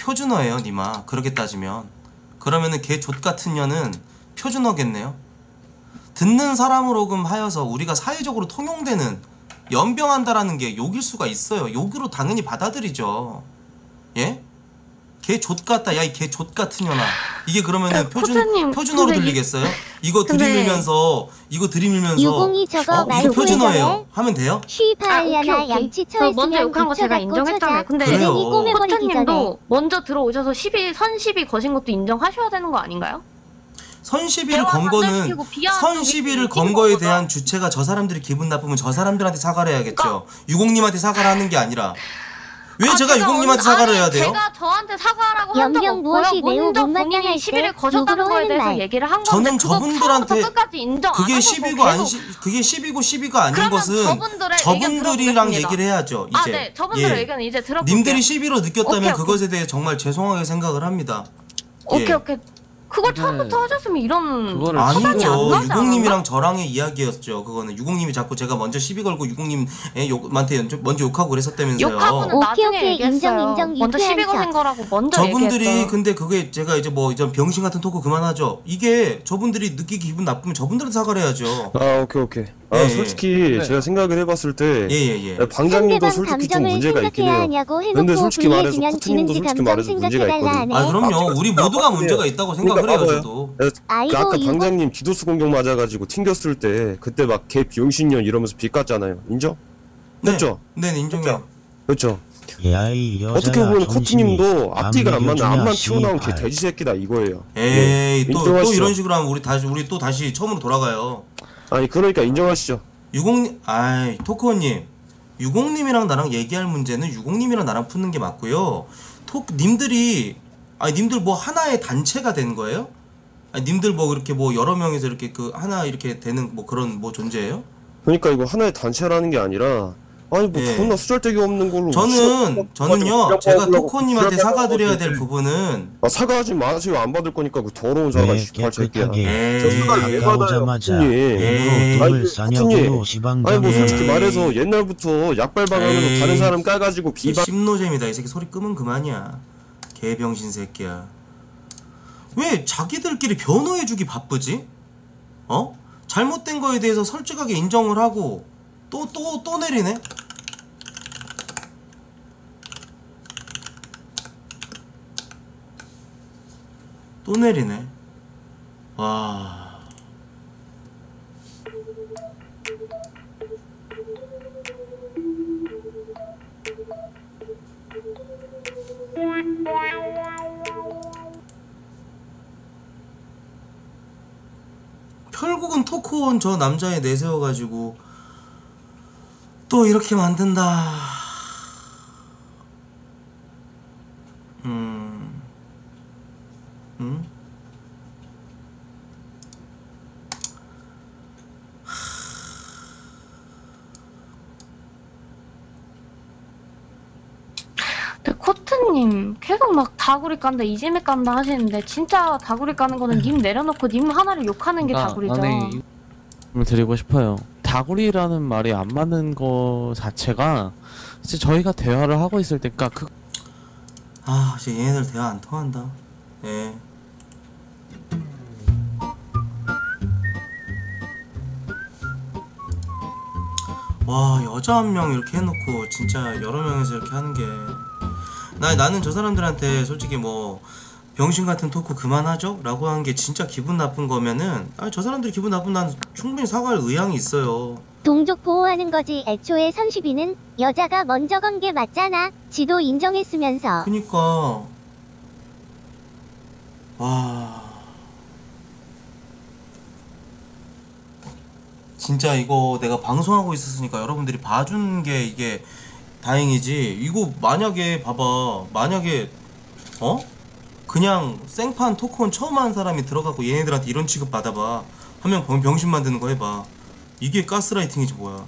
표준어예요, 니마. 그렇게 따지면 그러면은 개 족 같은 년은 표준어겠네요. 듣는 사람으로금 하여서 우리가 사회적으로 통용되는 연병한다라는 게 욕일 수가 있어요. 욕으로 당연히 받아들이죠. 예? 개 좆같다 야 이개 좆같은 년아 이게 그러면은 야, 표준 코트님, 표준어로 근데 이- 들리겠어요? 이거 근데- 들이밀면서 이거 들이밀면서 유공이 저거 어, 말 이게 표준어예요 하면 돼요? 쉬파하려나 양치 저 먼저 처했으면 욕한 거 제가 인정했잖아요. 근데 그래요. 유공이 꼬매 버리기 전에 코트님도 먼저 들어오셔서 12, 선12 거신 것도 인정하셔야 되는 거 아닌가요? 선 시비를 대화 건 거는 만들시고 비하하는 선 쪽이 시비를 이긴 건 거에. 대한 주체가 저 사람들이 기분 나쁘면 저 사람들한테 사과를 해야겠죠. 그러니까 유공님한테 사과를 하는 게 아니라 왜 아, 제가 유공님한테 오늘- 사과를 아니, 해야 돼요? 제가 저한테 사과라고 한적 연병 없고요. 무엇이 매우 먼저 못마땅할 시비를 거셨다는 욕으로 거에 하는 대해서 말. 얘기를 한 저는 건데 그거 저분들한테 처음부터 끝까지 인정 안 그게 하고 시비고 안 계속 시, 그게 시비고 시비가 아닌 그러면 것은 저분들의 저분들이랑 의견 얘기를 해야죠. 이제 아, 네. 저분들의 예. 의견은 이제 들어볼게요. 님들이 시비로 느꼈다면 오케이, 오케이. 그것에 대해 정말 죄송하게 생각을 합니다. 오케이, 예. 오케이. 그걸 네. 처음부터 하셨으면 이런 그거를 안 아니죠. 나지 유공님이랑 저랑의 이야기였죠. 그거는 유공님이 자꾸 제가 먼저 시비 걸고 유공님한테 먼저 욕하고 그랬었다면서요. 욕하고는 오케이, 나중에 오케이. 얘기했어요. 인정, 인정. 먼저 시비 유쾌한 거신 거라고 먼저 저분들이 얘기했죠. 근데 그게 제가 이제 뭐 이제 병신 같은 토크 그만하죠. 이게 저분들이 느끼기 기분 나쁘면 저분들한테 사과를 해야죠. 아 오케이 오케이 아 예, 예. 솔직히 네. 제가 생각을 해봤을 때 예예예. 야, 방장님도 상대방 솔직히 좀 문제가 있긴 해요 근데 솔직히 말해서 코트님도 솔직히 말해서 문제가 생각해달라 있거든. 하네. 아 그럼요. 우리 모두가 문제가 있다고 생각을 해요. 그러니까 저도. 그 아이고 아까 이거 방장님 기도수 공격 맞아가지고 튕겼을 때 그때 막 개 비용신년 이러면서 빚갔잖아요 인정? 네. 했죠? 네, 네, 인정해요. 그렇죠 야이 어떻게 보면 코트님도 앞뒤가 안 맞는 앞만 튀어나온 개. 돼지 새끼다 이거예요 에이 또 또. 이런 식으로 하면 우리 다시 우리 또 다시 처음으로 돌아가요. 아니 그러니까 인정하시죠 유공님, 아이 토크님, 유공님이랑 나랑 얘기할 문제는 유공님이랑 나랑 푸는 게 맞고요. 토 님들이 아니 님들 뭐 하나의 단체가 된 거예요? 아니 님들 뭐 이렇게 뭐 여러 명이서 이렇게 그 하나 이렇게 되는 뭐 그런 뭐 존재예요? 그러니까 이거 하나의 단체라는 게 아니라 아니 뭐 예. 존나 수절데기 없는 걸로 저는 저는요 주력 제가 토코님한테 사과드려야 될 부분은 아, 사과하지 마시고 안 받을 거니까 그 더러운 사과 왜 씨발 새끼야 깨끗하게 에이, 저수가 왜 받아요, 가까우자마자 코트님. 에이. 입으로 아니. 아니 뭐 솔직히 에이. 말해서 옛날부터 약발방하면서 에이. 다른 사람 까가지고 비방 심노잼이다 이 새끼 소리 끄면 그만이야 개병신 새끼야 왜 자기들끼리 변호해주기 바쁘지? 어? 잘못된 거에 대해서 솔직하게 인정을 하고 또 또 또 내리네? 또 내리네 와 결국은 토크온 저 남자애 내세워가지고 또 이렇게 만든다. 음, 음, 근데 코트님 계속 막 다구리 깐다 이지메 깐다 하시는데 진짜 다구리 까는 거는 님 내려놓고 님 하나를 욕하는 게 나- 다구리죠. 나는 이- 말씀을 드리고 싶어요. 다구리라는 말이 안 맞는 거 자체가 진짜 저희가 대화를 하고 있을 때, 그러니까 그 아, 이제 얘네들 대화 안 통한다. 예. 와, 여자 한 명 이렇게 해놓고 진짜 여러 명이서 이렇게 하는 게. 나, 나는 저 사람들한테 솔직히 뭐, 병신 같은 토크 그만하죠? 라고 하는 게 진짜 기분 나쁜 거면은, 아, 저 사람들이 기분 나쁜 난 충분히 사과할 의향이 있어요. 동족 보호하는 거지. 애초에 선시비는 여자가 먼저 건 게 맞잖아. 지도 인정했으면서. 그니까. 와. 진짜 이거 내가 방송하고 있었으니까 여러분들이 봐준 게 이게 다행이지. 이거 만약에 봐봐. 만약에 어 그냥 생판 토크온 처음 하는 사람이 들어가고 얘네들한테 이런 취급 받아봐 한명 병신 만드는 거 해봐 이게 가스라이팅이지 뭐야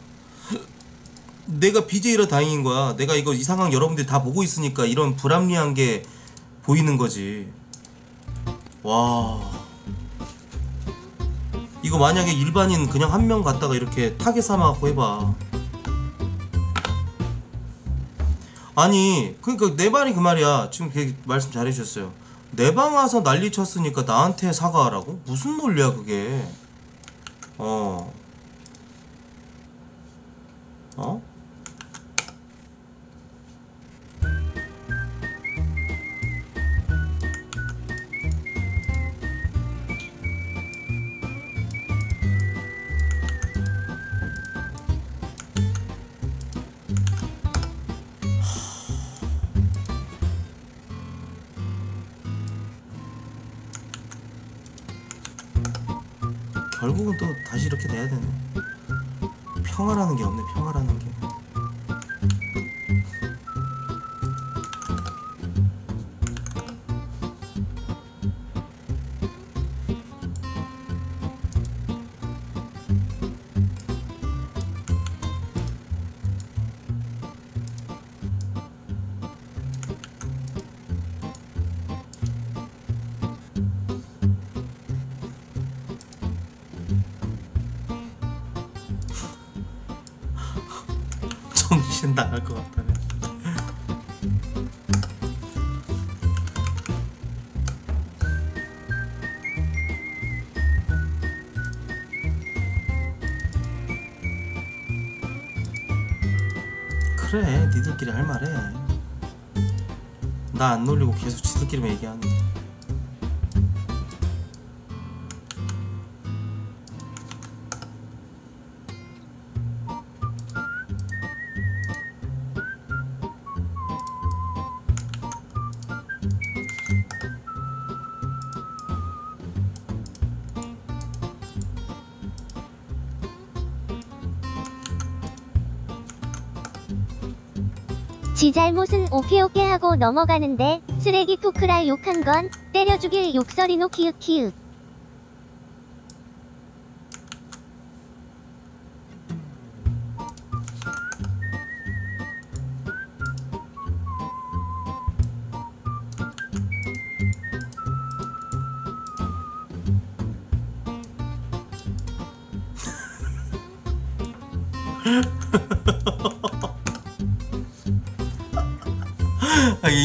내가 BJ라 다행인 거야. 내가 이거 이 상황 여러분들이 다 보고 있으니까 이런 불합리한 게 보이는 거지. 와. 이거 만약에 일반인 그냥 한명 갖다가 이렇게 타겟 삼아갖고 해봐. 아니, 그러니까 내 말이 그 말이야. 지금 그 말씀 잘해주셨어요. 내 방 와서 난리 쳤으니까 나한테 사과하라고? 무슨 논리야 그게? 어. 어? 다시 이렇게 돼야 되네. 평화라는 게 없네 평화라는 게 그래 니들끼리 할 말해. 나 안 놀리고 계속 지들끼리만 얘기하는 지 잘못은 오케오케 하고 넘어가는데 쓰레기 토크라 욕한 건 때려 죽일 욕설이노 키읔 키읔.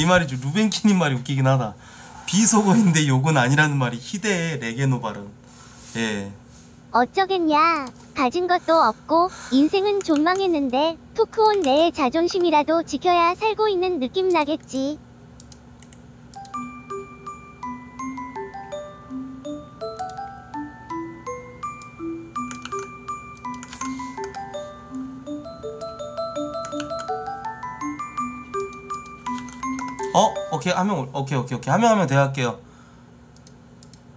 말이 좀 루벤키님 말이 웃기긴 하다. 비속어인데 욕은 아니라는 말이 희대의 레게노 발음. 예. 어쩌겠냐. 가진 것도 없고 인생은 존망했는데 토크온 내의 자존심이라도 지켜야 살고 있는 느낌 나겠지. 하면 올- 오케이 오케이 오케이 하면 하면 대할게요.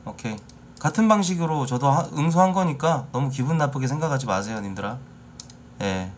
오케이 같은 방식으로 저도 하, 응수한 거니까 너무 기분 나쁘게 생각하지 마세요, 님들아. 예.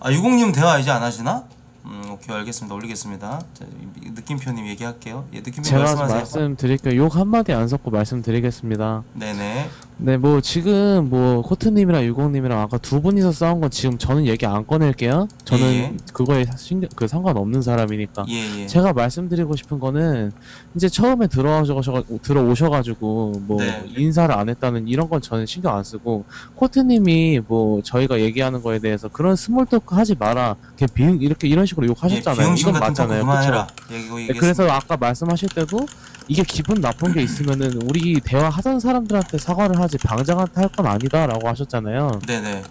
아 유공님 대화 이제 안 하시나? 음 오케이 알겠습니다 올리겠습니다. 자, 이- 느낌표님 얘기할게요. 예 느낌표 제가 말씀하세요. 말씀드릴게요. 욕 한마디 안 섞고 말씀드리겠습니다. 네네. 네, 뭐 지금 뭐 코트님이랑 유공님이랑 아까 두 분이서 싸운 건 지금 저는 얘기 안 꺼낼게요. 저는 예. 그거에 신경 그 상관없는 사람이니까. 예 예. 제가 말씀드리고 싶은 거는 이제 처음에 들어오셔 들어오셔가지고 뭐 네. 인사를 안 했다는 이런 건 저는 신경 안 쓰고 코트님이 뭐 저희가 얘기하는 거에 대해서 그런 small talk 하지 마라. 걔 비응 이렇게 이런 식으로 예, 욕하셨잖아요. 이건 맞잖아요. 얘기고 네. 그래서 아까 말씀하실 때도 이게 기분 나쁜 게 있으면은 우리 대화하던 사람들한테 사과를 하지 방장한테 할 건 아니다라고 하셨잖아요. 네네.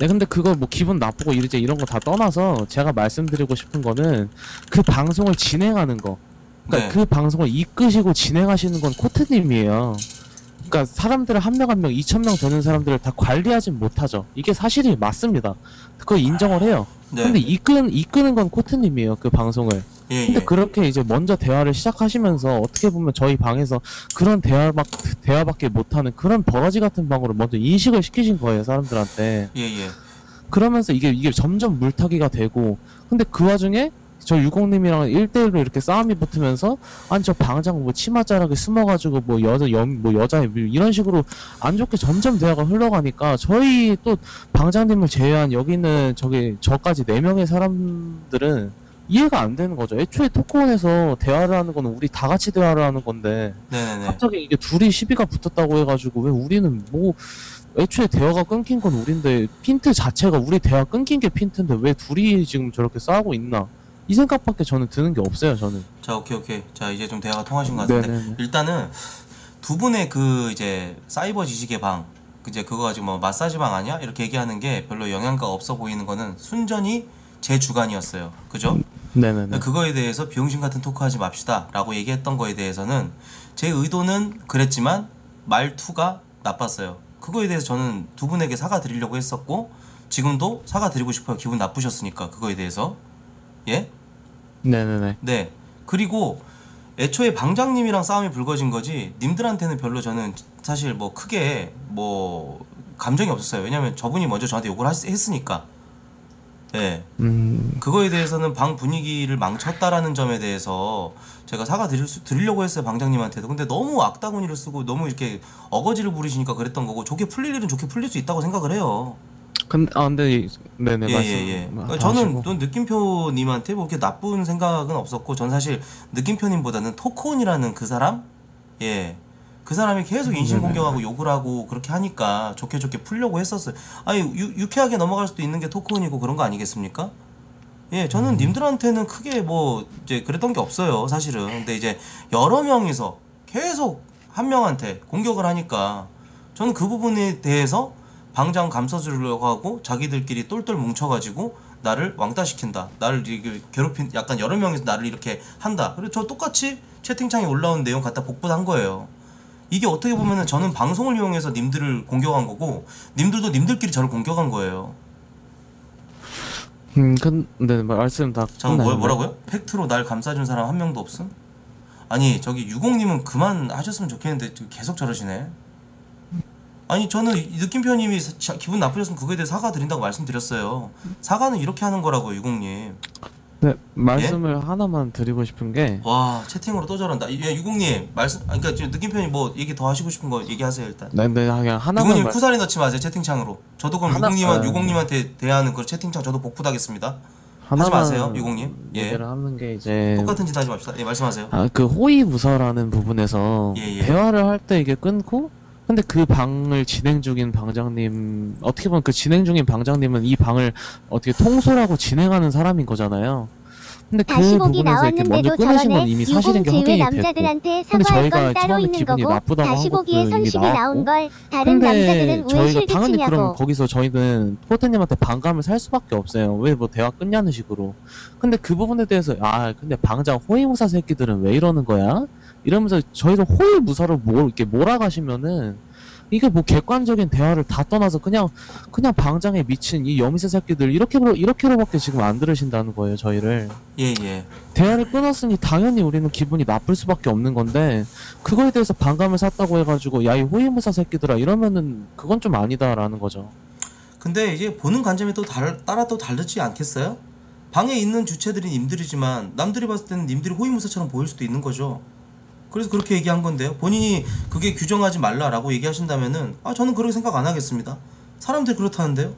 네, 근데 그거 뭐 기분 나쁘고 이제 이런 거 다 떠나서 제가 말씀드리고 싶은 거는 그 방송을 진행하는 거. 그러니까 네. 그 방송을 이끄시고 진행하시는 건 코트님이에요. 그러니까 사람들을 한 명 한 명, 2천 명 되는 사람들을 다 관리하진 못하죠. 이게 사실이 맞습니다. 그거 인정을 해요. 네. 근데 이끄는 이끄는 건 코트님이에요. 그 방송을. 예, 근데 예. 그렇게 이제 먼저 대화를 시작하시면서 어떻게 보면 저희 방에서 그런 대화밖 대화밖에 못하는 그런 버러지 같은 방으로 먼저 인식을 시키신 거예요 사람들한테. 예, 예. 그러면서 이게 이게 점점 물타기가 되고 근데 그 와중에 저 유공님이랑 1대1로 이렇게 싸움이 붙으면서 아니 저 방장 뭐 치맛자락에 숨어가지고 뭐 여자 연, 뭐 여자애 뭐 이런 식으로 안 좋게 점점 대화가 흘러가니까 저희 또 방장님을 제외한 여기 있는 저기 저까지 4명의 사람들은 이해가 안 되는 거죠. 애초에 토크온에서 대화를 하는 거는 우리 다 같이 대화를 하는 건데 네네네. 갑자기 이게 둘이 시비가 붙었다고 해가지고 왜 우리는 뭐 애초에 대화가 끊긴 건 우린데 핀트 자체가 우리 대화 끊긴 게 핀트인데 왜 둘이 지금 저렇게 싸우고 있나 이 생각밖에 저는 드는 게 없어요 저는 자, 오케이, 오케이. 자, 이제 좀 대화가 통하신 것 같은데. 네네네. 일단은 두 분의 그 이제 사이버 지식의 방, 이제 그거 가지고 뭐 마사지 방 아니야? 이렇게 얘기하는 게 별로 영향가 없어 보이는 거는 순전히 제 주관이었어요. 그죠? 네네네 그거에 대해서 비용신 같은 토크하지 맙시다 라고 얘기했던 거에 대해서는 제 의도는 그랬지만 말투가 나빴어요 그거에 대해서 저는 두 분에게 사과드리려고 했었고 지금도 사과드리고 싶어요 기분 나쁘셨으니까 그거에 대해서 예? 네네네 네 그리고 애초에 방장님이랑 싸움이 불거진 거지 님들한테는 별로 저는 사실 뭐 크게 뭐 감정이 없었어요. 왜냐면 저분이 먼저 저한테 욕을 했- 했으니까. 예. 음, 그거에 대해서는 방 분위기를 망쳤다라는 점에 대해서 제가 사과 드릴 수, 드리려고 했어요 방장님한테도 근데 너무 악다구니를 쓰고 너무 이렇게 어거지를 부리시니까 그랬던 거고 좋게 풀릴 일은 좋게 풀릴 수 있다고 생각을 해요 근데 아 근데 이- 네네 말씀. 예예예 뭐 그러니까 다 저는 하시고. 또 느낌표님한테 뭐 이렇게 나쁜 생각은 없었고 전 사실 느낌표님보다는 토콘이라는 그 사람 예 그 사람이 계속 인신공격하고 욕을 하고 그렇게 하니까 좋게 좋게 풀려고 했었어요. 아니 유, 유쾌하게 넘어갈 수도 있는 게 토크온이고 그런 거 아니겠습니까? 예, 저는 님들한테는 크게 뭐 이제 그랬던 게 없어요, 사실은. 근데 이제 여러 명이서 계속 한 명한테 공격을 하니까 저는 그 부분에 대해서 방장 감싸주려고 하고 자기들끼리 똘똘 뭉쳐가지고 나를 왕따시킨다. 나를 이렇게 괴롭힌 약간 여러 명이서 나를 이렇게 한다. 그리고 저 똑같이 채팅창에 올라온 내용 갖다 복붙한 거예요. 이게 어떻게 보면은 저는 방송을 이용해서 님들을 공격한 거고 님들도 님들끼리 저를 공격한 거예요. 음, 근데 말씀 다 잠깐 뭐. 뭐라고요? 팩트로 날 감싸준 사람 한 명도 없음? 아니 저기 유공님은 그만 하셨으면 좋겠는데 계속 저러시네. 아니 저는 이 느낌표님이 기분 나쁘셨으면 그거에 대해 사과 드린다고 말씀드렸어요. 사과는 이렇게 하는 거라고요, 유공님. 네, 말씀을 하나만 드리고 싶은 게 와 채팅으로 또 저런다. 예, 유공님 말씀. 아, 그러니까 지금 느낌표님 뭐 얘기 더 하시고 싶은 거 얘기하세요 일단. 네, 네, 그냥 하나만 유공님 말- 쿠사리 넣지 마세요 채팅창으로. 저도 그럼 하나- 유공님한 아, 유공님한테 대하는 그 채팅창 저도 복붙하겠습니다. 하나만 마세요, 유공님. 예. 얘기를 하는 게 이제 똑같은 짓 하지 맙시다. 예 말씀하세요. 아, 그 호의무사라는 부분에서 예, 예. 대화를 할 때 이게 끊고 근데 그 방을 진행 중인 방장님 어떻게 보면 그 진행 중인 방장님은 이 방을 어떻게 통솔하고 진행하는 사람인 거잖아요. 근데 그 다시 보기 부분에서 이렇게 먼저 나왔는데도 끊으신 건 저러네. 이미 사실인 게 유공 확인이 됐고 남자들한테 근데 사과할 저희가 따로 처음에 있는 기분이 거고 나쁘다고 다시 한 것도 보기에 이미 나왔고 나온 걸 다른 근데 남자들은 왜 저희가 당연히 그럼 실드치냐고 거기서 저희는 포트님한테 반감을 살 수밖에 없어요. 왜 뭐 대화 끝냐는 식으로. 근데 그 부분에 대해서 아 근데 방장 호위무사 새끼들은 왜 이러는 거야? 이러면서 저희를 호위무사로 뭐 이렇게 몰아가시면은 이게 뭐 객관적인 대화를 다 떠나서 그냥 그냥 방장에 미친 이 여미새 새끼들 이렇게로 이렇게로밖에 지금 안 들으신다는 거예요 저희를. 예 예. 대화를 끊었으니 당연히 우리는 기분이 나쁠 수밖에 없는 건데 그거에 대해서 반감을 샀다고 해가지고 야 이 호위무사 새끼들아 이러면은 그건 좀 아니다라는 거죠. 근데 이제 보는 관점이 또 달, 따라 또 다르지 않겠어요? 방에 있는 주체들이 님들이지만 남들이 봤을 때는 님들이 호위무사처럼 보일 수도 있는 거죠. 그래서 그렇게 얘기한 건데요. 본인이 그게 규정하지 말라라고 얘기하신다면은 아 저는 그렇게 생각 안 하겠습니다. 사람들이 그렇다는데요.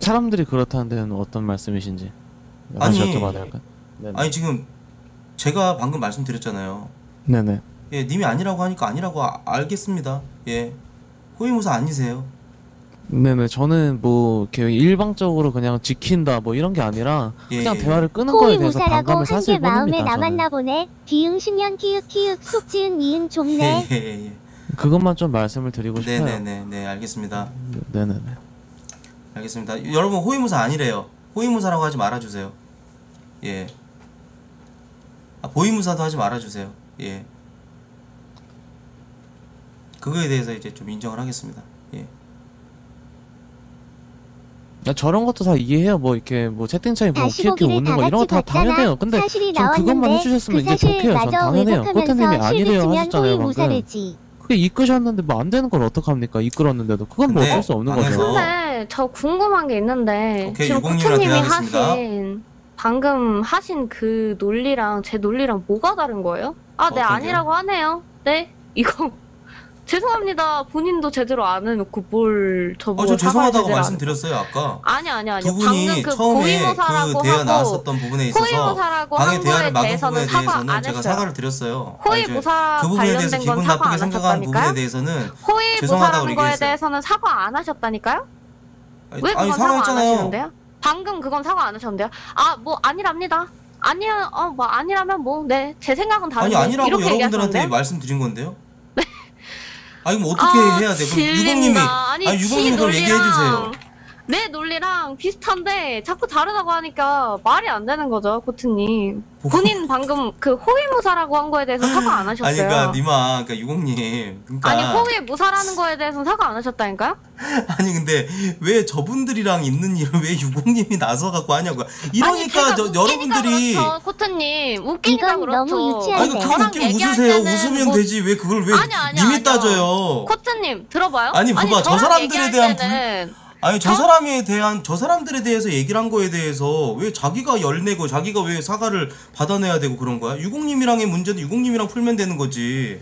사람들이 그렇다는 데는 어떤 말씀이신지 아니, 여쭤봐도 될까요? 네네. 아니 지금 제가 방금 말씀드렸잖아요. 네네. 예, 님이 아니라고 하니까 아니라고 아- 알겠습니다. 예, 호위무사 아니세요. 네네. 저는 뭐 이렇게 일방적으로 그냥 지킨다 뭐 이런 게 아니라 예, 그냥 예. 대화를 끄는 거에 대해서 호위무사라고 반감을 한게 사실 마음에 뿐입니다. 남았나 저는. 보네 비응 신년 키읔 키읔 속 지은 이응 예, 좁네 예, 예, 예. 그것만 좀 말씀을 드리고 네, 싶어요. 네, 네, 네, 알겠습니다. 네네네. 알겠습니다. 여러분 호위무사 아니래요. 호위무사라고 하지 말아주세요. 예. 아, 보위무사도 하지 말아주세요. 예. 그거에 대해서 이제 좀 인정을 하겠습니다. 예. 야, 저런 것도 다 이해해요. 뭐 이렇게 뭐 채팅창에 뭐 보기를 웃는 다거 이런 거 다 당연해요. 근데 사실이 전 그것만 나왔는데 해주셨으면 그 이제 좋게요. 전 당연해요. 왜곡하면서 아니래요 하셨잖아요 방금. 그게 이끄셨는데 뭐 안 되는 걸 어떡합니까? 이끌었는데도 그건 뭐 어쩔 수 없는 거죠. 근데 저 궁금한 게 있는데 오케이, 지금 코트님이. 하신 방금 하신 그 논리랑 제 논리랑 뭐가 다른 거예요? 아, 네? 아니라고 하네요. 네 이거 죄송합니다. 본인도 제대로 안 해놓고 뭘 저보고 어, 저 죄송하다고 사과를 제대로 안 말씀드렸어요 아까. 아니 아니 아니 두 분이 방금 그 처음에 그 대화 하고 나왔었던 부분에 있어서 방해 한 대화를 막은 대해서는 부분에 사과 대해서는 안 제가 했어요. 사과를 드렸어요. 아, 이제 호위무사 그 부분에 대해서 관련된 건 기분 사과 나쁘게 안 부분에 하셨다니까요? 대해서는 죄송하다고 호위무사라는 거에 얘기했어요. 대해서는 사과 안 하셨다니까요? 아니, 왜 아니 그건 사과 안 사과했잖아요. 하시는데요? 방금 그건 사과 안 하셨는데요? 아 뭐 아니랍니다. 아니야 어뭐 아니라면 뭐 네 제 생각은 아니 다른데 아니라고 이렇게 여러분들한테 얘기하셨는데요? 말씀드린 건데요. 아니 그럼 어떻게 아, 해야 돼? 그럼. 유공님이 아니, 아니 유공님이 그럼 지 얘기해 주세요. 내 논리랑 비슷한데 자꾸 다르다고 하니까 말이 안 되는 거죠, 코트님. 본인 방금 그 호위무사라고 한 거에 대해서 사과 안 하셨어요. 아니 그러니까 니마 그러니까 유공님 그러니까 아니, 호위무사라는 거에 대해서는 사과 안 하셨다니까요? 아니 근데 왜 저분들이랑 있는 일을 왜 유공님이 나서 갖고 하냐고 아니, 이러니까 제가 저 여러분들이 그렇죠, 코트님 웃기니까 이건 그렇죠. 너무. 아니 그 저랑 웃기면 웃으세요 웃으면 뭐- 되지 왜 그걸 왜 아니, 아니, 님이 아니요. 따져요 코트님 들어봐요. 아니, 봐봐, 저 사람들에 대한 때는 아니 저 저- 사람에 대한 저 사람들에 대해서 얘기를 한 거에 대해서 왜 자기가 열내고 자기가 왜 사과를 받아내야 되고 그런 거야? 유공님이랑의 문제는 유공님이랑 풀면 되는 거지.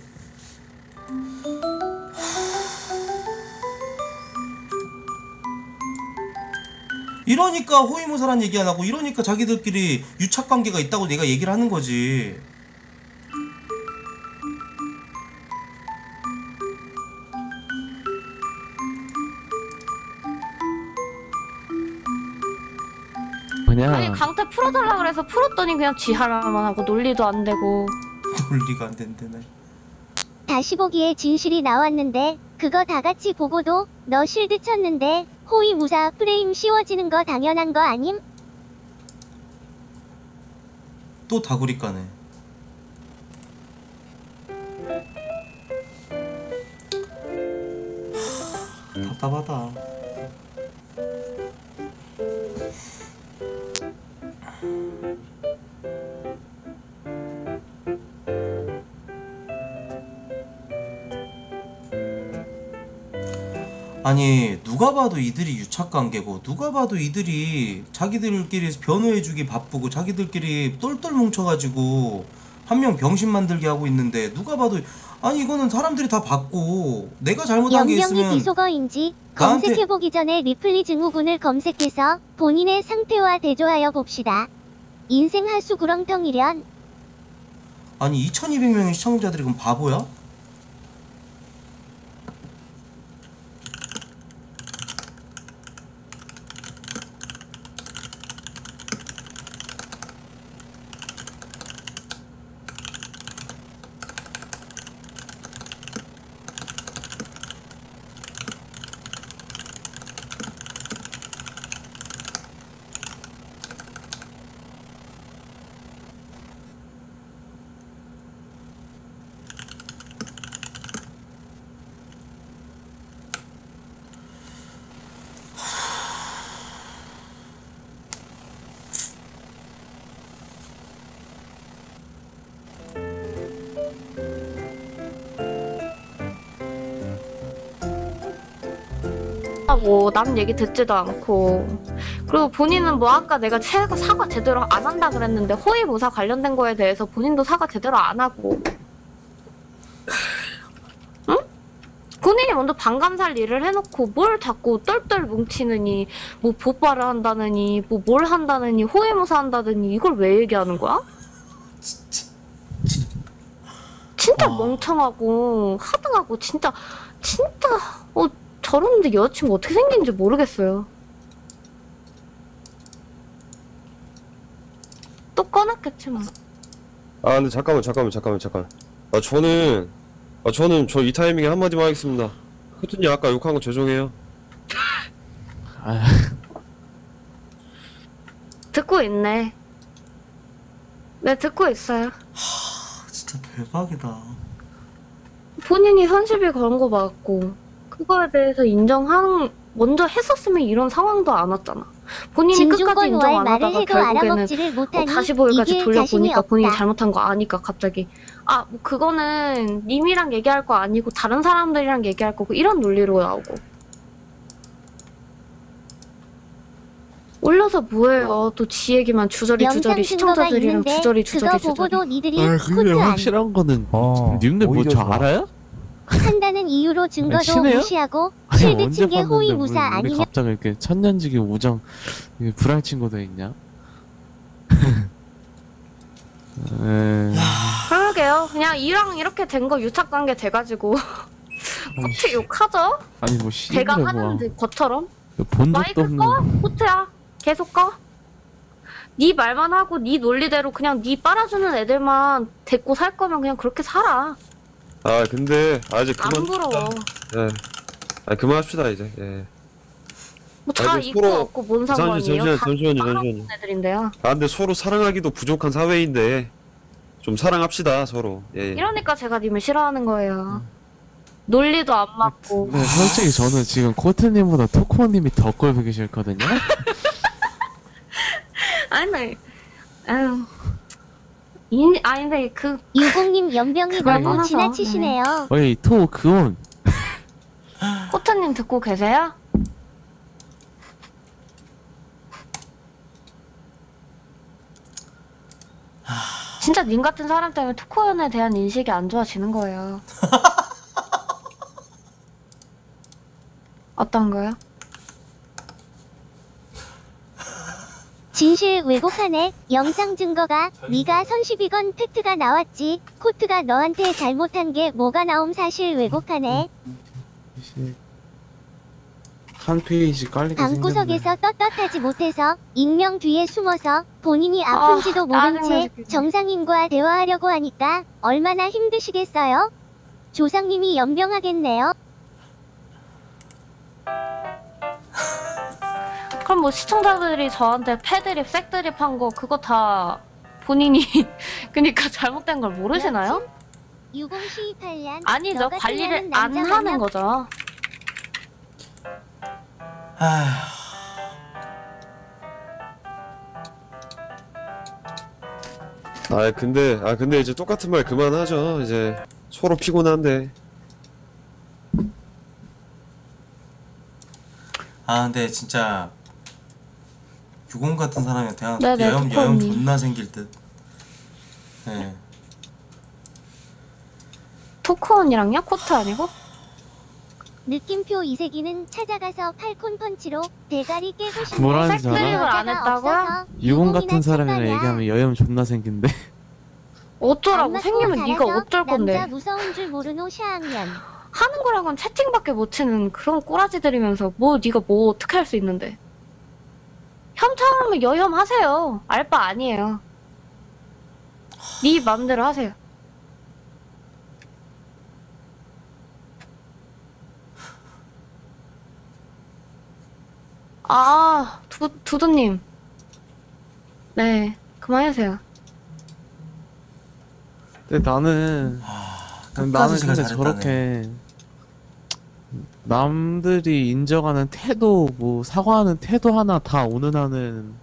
이러니까 호위무사란 얘기 안 하고 이러니까 자기들끼리 유착 관계가 있다고 내가 얘기를 하는 거지. 풀어달라 그래서 풀었더니 그냥 지하라만 하고 논리도 안 되고 논리가 안 된다네. 다시 보기에 진실이 나왔는데 그거 다 같이 보고도 너 실드 쳤는데 호위 무사 프레임 씌워지는 거 당연한 거 아님? 또 다구리 까네. 답답하다. 아니 누가 봐도 이들이 유착 관계고 누가 봐도 이들이 자기들끼리 변호해주기 바쁘고 자기들끼리 똘똘 뭉쳐가지고 한 명 병신 만들게 하고 있는데 누가 봐도 아니 이거는 사람들이 다 봤고 내가 잘못한 게 있으면 비속어인지 나한테- 검색해보기 전에 리플리 증후군을 검색해서 본인의 상태와 대조하여 봅시다. 인생 하수 구렁텅이련 아니 2200명의 시청자들이 그럼 바보야? 남 얘기 듣지도 않고 그리고 본인은 뭐 아까 내가 체- 사과 제대로 안 한다 그랬는데 호위무사 관련된 거에 대해서 본인도 사과 제대로 안 하고 응? 본인이 먼저 반감살 일을 해놓고 뭘 자꾸 똘똘 뭉치느니 뭐 보빠를 한다느니 뭐 뭘 한다느니 호위무사 한다느니 이걸 왜 얘기하는 거야? 진짜 와. 멍청하고 하등하고 진짜 진짜 어 저런데 여자친구 어떻게 생긴지 모르겠어요. 또 꺼놨겠지만. 아 근데 잠깐만 잠깐만 잠깐만 잠깐만 아 저는 아 저는 저 이 타이밍에 한마디만 하겠습니다 코트님 아까 욕한 거 죄송해요 아, 듣고 있네. 네, 듣고 있어요. 진짜 대박이다. 본인이 선시비 건거 맞고, 그거에 대해서 인정하는, 먼저 했었으면 이런 상황도 안 왔잖아. 본인이 끝까지 인정 월안 하다가 결국에는 어, 다시 자신이 돌려보니까 본인이. 잘못한 거 아니까 갑자기 아 뭐 그거는 님이랑 얘기할 거 아니고 다른 사람들이랑 얘기할 거고 이런 논리로 나오고 올려서 뭐해요 또 지 얘기만 주저리 주저리 시청자들이랑 주저리 주저리 주저리 아, 근데 확실한 거는 어, 님들 뭐 저. 알아요? 한다는 이유로 증거도 친해요? 무시하고 아니, 실드 언제 친게 봤는데 호위 뭐 무사 우리 아니냐? 갑자기 이렇게 천년지기 우정 이게 불알 친구도 있냐? 에... 그러게요 그냥 이랑 이렇게 된 거 유착 관계 돼가지고 코트 욕하죠? 아니 뭐 제가 씨발 하는 것처럼 뭐본 적도 마이크 없는 꺼? 코트야 계속 꺼? 네 말만 하고 네 논리대로 그냥 네 빨아주는 애들만 데리고 살 거면 그냥 그렇게 살아 아 근데 아 이제 안 그만 부러워 예. 아 그만합시다 이제 예. 뭐 다 아니, 있고 서로- 없고 뭔 잠시만요 상관이에요? 잠시만요 다 잠시만요 따라오는 잠시만요 애들인데요. 아 근데 서로 사랑하기도 부족한 사회인데 좀 사랑합시다 서로 예. 이러니까 제가 님을 싫어하는 거예요. 논리도 안 맞고. 네, 솔직히 저는 지금 코트님보다 토코님이 더 꼴보기 싫거든요. 아니, 나, 아유. 인, 아니, 근데 그, 유공님 연병이 그걸 너무 떠나서, 지나치시네요. 어이 토 그온 코트님 듣고 계세요? 진짜 님 같은 사람 때문에 토코연에 대한 인식이 안 좋아지는 거예요. 어떤 거요? 진실 왜곡하네. 영상 증거가 네가 선시비건 팩트가 나왔지. 코트가 너한테 잘못한 게 뭐가 나옴 사실 왜곡하네. 한 페이지 깔리게. 방구석에서 떳떳하지 못해서 익명 뒤에 숨어서 본인이 아픈지도 아, 모른 채. 정상인과 대화하려고 하니까 얼마나 힘드시겠어요? 조상님이 연병하겠네요. 그럼 뭐 시청자들이 저한테 패드립, 색드립 한 거 그거 다 본인이 그니까 잘못된 걸 모르시나요? 601281년 아니죠. 관리를 안 하는 거죠. 아휴 아 근데 아 근데 이제 똑같은 말 그만하죠 이제 서로 피곤한데 아 근데 진짜 유공 같은 사람이 대한 네네, 여염 여염 토코님. 존나 생길 듯. 네. 토크온이랑요? 코트 아니고? 느낌표 이세기는 찾아가서 팔콘 펀치로 대가리 깨고 싶네. 뭐라는지 알아? 색드립을 안? 없어서 유공 같은 사람이랑. 얘기하면 여염 존나 생긴데. 어쩌라고 생기면 네가 어쩔 건데 남자 무서운 줄 모르노 샤학년. 하는 거랑은 채팅밖에 못 치는 그런 꼬라지들이면서 뭐 네가 뭐 어떻게 할 수 있는데 혐탐하면 여혐 하세요. 알바 아니에요. 네 맘대로 하세요. 아 두, 두두님. 네 그만하세요. 근데 나는 끝까지 나는 제가 근데 잘했다네. 저렇게 남들이 인정하는 태도 뭐 사과하는 태도 하나 다 오는 하는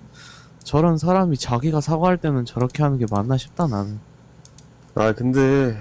저런 사람이 자기가 사과할 때는 저렇게 하는 게 맞나 싶다 나는. 아 근데